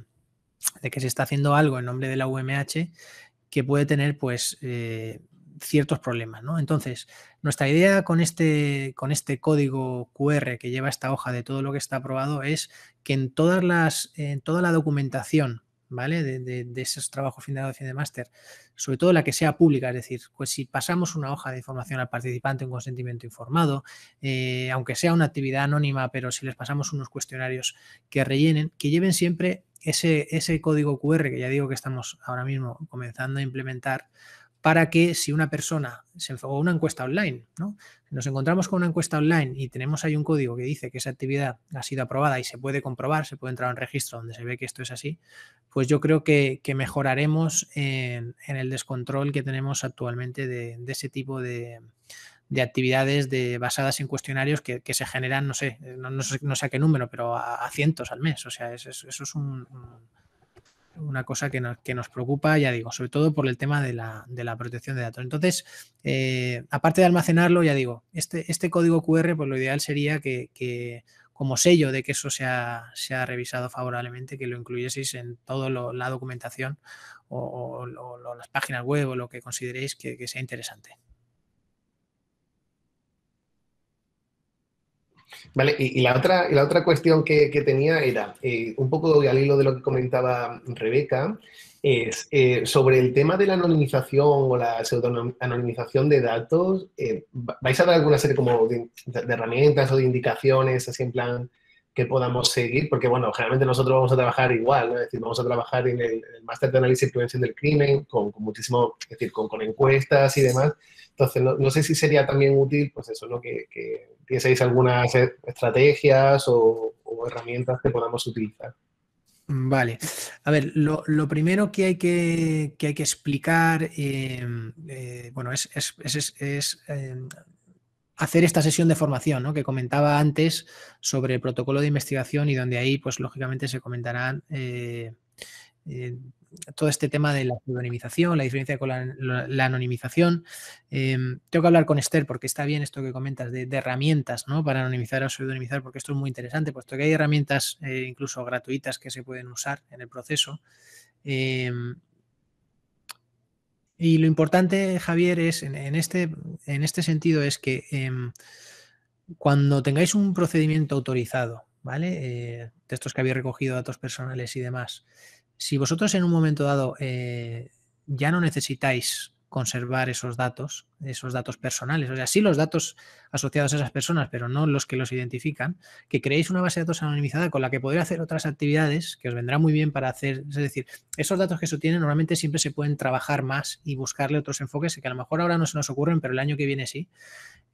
que se está haciendo algo en nombre de la UMH que puede tener, pues, eh, ciertos problemas, ¿no? Entonces, nuestra idea con este, con este código QR que lleva esta hoja de todo lo que está aprobado es que en todas las, en toda la documentación ¿vale? De, esos trabajos fin de fin de máster, sobre todo la que sea pública, es decir, pues si pasamos una hoja de información al participante, un consentimiento informado, eh, aunque sea una actividad anónima, pero si les pasamos unos cuestionarios que rellenen, que lleven siempre ese, ese código QR que ya digo que estamos ahora mismo comenzando a implementar para que si una persona se enfocó una encuesta online, ¿no? Nos encontramos con una encuesta online y tenemos ahí un código que dice que esa actividad ha sido aprobada y se puede comprobar, se puede entrar en registro donde se ve que esto es así, pues yo creo que, mejoraremos en, el descontrol que tenemos actualmente de, ese tipo de, actividades de, basadas en cuestionarios que, se generan, no sé, no, sé, a qué número, pero a, cientos al mes. O sea, eso, es un una cosa que nos, que nos, preocupa, ya digo, sobre todo por el tema de la, protección de datos. Entonces, eh, aparte de almacenarlo, ya digo, este, este código QR, pues lo ideal sería que, como sello de que eso se revisado favorablemente, que lo incluyeseis en toda la documentación o, las páginas web o lo que consideréis que sea interesante. Vale, y, la, otra, la otra cuestión que, tenía era, eh, un poco al hilo de lo que comentaba Rebeca, es eh, sobre el tema de la anonimización o la pseudo-anonimización de datos. Eh, ¿Vais a dar alguna serie como de, herramientas o de indicaciones, así en plan que podamos seguir? Porque, bueno, generalmente nosotros vamos a trabajar igual, ¿no? Es decir, vamos a trabajar en el, máster de análisis y prevención del crimen, con, muchísimo, es decir, con, con encuestas y demás. Entonces, no, sé si sería también útil, pues eso, ¿no? Que, que algunas estrategias o, herramientas que podamos utilizar. Vale. A ver, lo, primero que hay que, hay que explicar, em, eh, bueno, es, em, hacer esta sesión de formación ¿no? que comentaba antes sobre el protocolo de investigación y donde ahí, pues lógicamente se comentarán eh, eh, todo este tema de la pseudonimización, la diferencia con la, anonimización. Em, tengo que hablar con Esther porque está bien esto que comentas de, herramientas ¿no? para anonimizar o pseudonimizar, porque esto es muy interesante, puesto que hay herramientas eh, incluso gratuitas que se pueden usar en el proceso. Y lo importante, Javier, es en, este, en este sentido es que em, cuando tengáis un procedimiento autorizado, ¿vale? Eh, que habéis recogido datos personales y demás, si vosotros en un momento dado eh, ya no necesitáis conservar esos datos, esos datos personales, o sea, sí los datos asociados a esas personas, pero no los que los identifican, que creéis una base de datos anonimizada con la que podréis hacer otras actividades que os vendrá muy bien para hacer, es decir, esos datos que se obtienen normalmente siempre se pueden trabajar más y buscarle otros enfoques que a lo mejor ahora no se nos ocurren, pero el año que viene sí.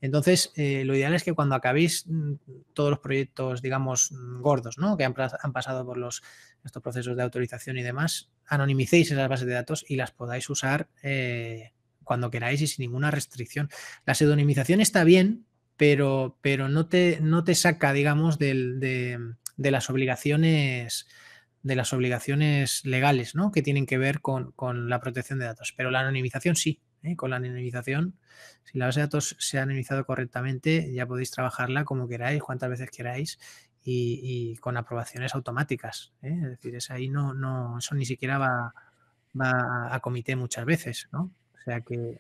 Entonces, eh, lo ideal es que cuando acabéis mm, todos los proyectos, digamos, mm, gordos, ¿no? que han, pasado por los, estos procesos de autorización y demás, anonimicéis esas bases de datos y las podáis usar eh, cuando queráis y sin ninguna restricción. La pseudonimización está bien, pero, pero no, te, no te saca, digamos, de, las obligaciones de las obligaciones legales ¿no? que tienen que ver con, con la protección de datos. Pero la anonimización sí, ¿eh? con la anonimización. Si la base de datos se ha anonimizado correctamente, ya podéis trabajarla como queráis, cuantas veces queráis y, con aprobaciones automáticas. ¿eh? Es decir, es ahí no, no, eso ni siquiera va, va a comité muchas veces, ¿no? O sea que.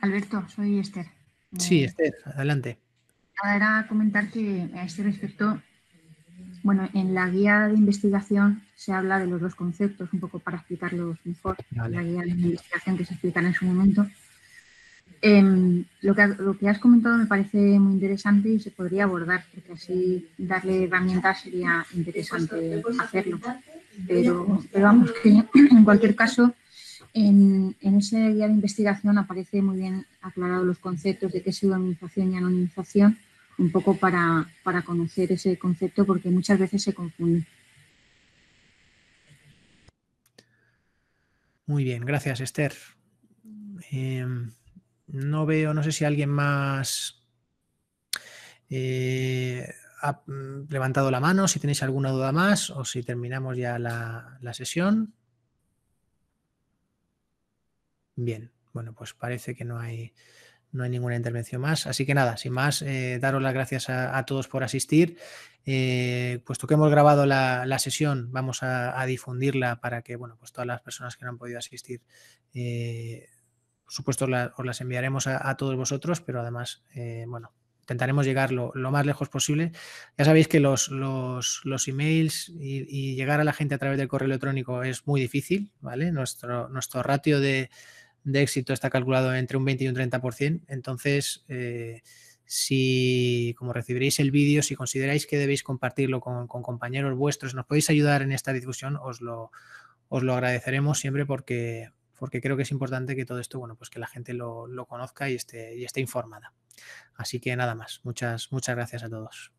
Alberto, soy Esther. Sí, eh, Esther, adelante. Era comentar que a este respecto bueno, en la guía de investigación se habla de los dos conceptos, un poco para explicarlos mejor, la guía de investigación que se explican en su momento. Em, lo, que, lo que has comentado me parece muy interesante y se podría abordar, porque así darle herramientas sería interesante hacerlo. Pero, pero vamos, que en cualquier caso, en, esa guía de investigación aparece muy bien aclarado los conceptos de qué es pseudonimización y anonimización un poco para, conocer ese concepto porque muchas veces se confunde. Muy bien, gracias Esther. Em, no veo, no sé si alguien más eh, ha levantado la mano, si tenéis alguna duda más o si terminamos ya la, la sesión. Bien, bueno, pues parece que no hay no hay ninguna intervención más. Así que nada, sin más, eh, daros las gracias a, todos por asistir. Eh, puesto que hemos grabado la, sesión, vamos a, difundirla para que, bueno, pues todas las personas que no han podido asistir, eh, por supuesto, os las enviaremos a, todos vosotros, pero además, bueno, intentaremos llegar lo, más lejos posible. Ya sabéis que los, los, emails y, y, llegar a la gente a través del correo electrónico es muy difícil, ¿vale? Nuestro, nuestro ratio de de éxito está calculado entre un 20 y un 30%. Entonces, eh, si como recibiréis el vídeo, si consideráis que debéis compartirlo con, compañeros vuestros, nos podéis ayudar en esta discusión, os lo, os lo agradeceremos siempre porque, porque creo que es importante que todo esto, bueno, pues que la gente lo, lo conozca y esté, y esté informada. Así que nada más. Muchas, muchas gracias a todos.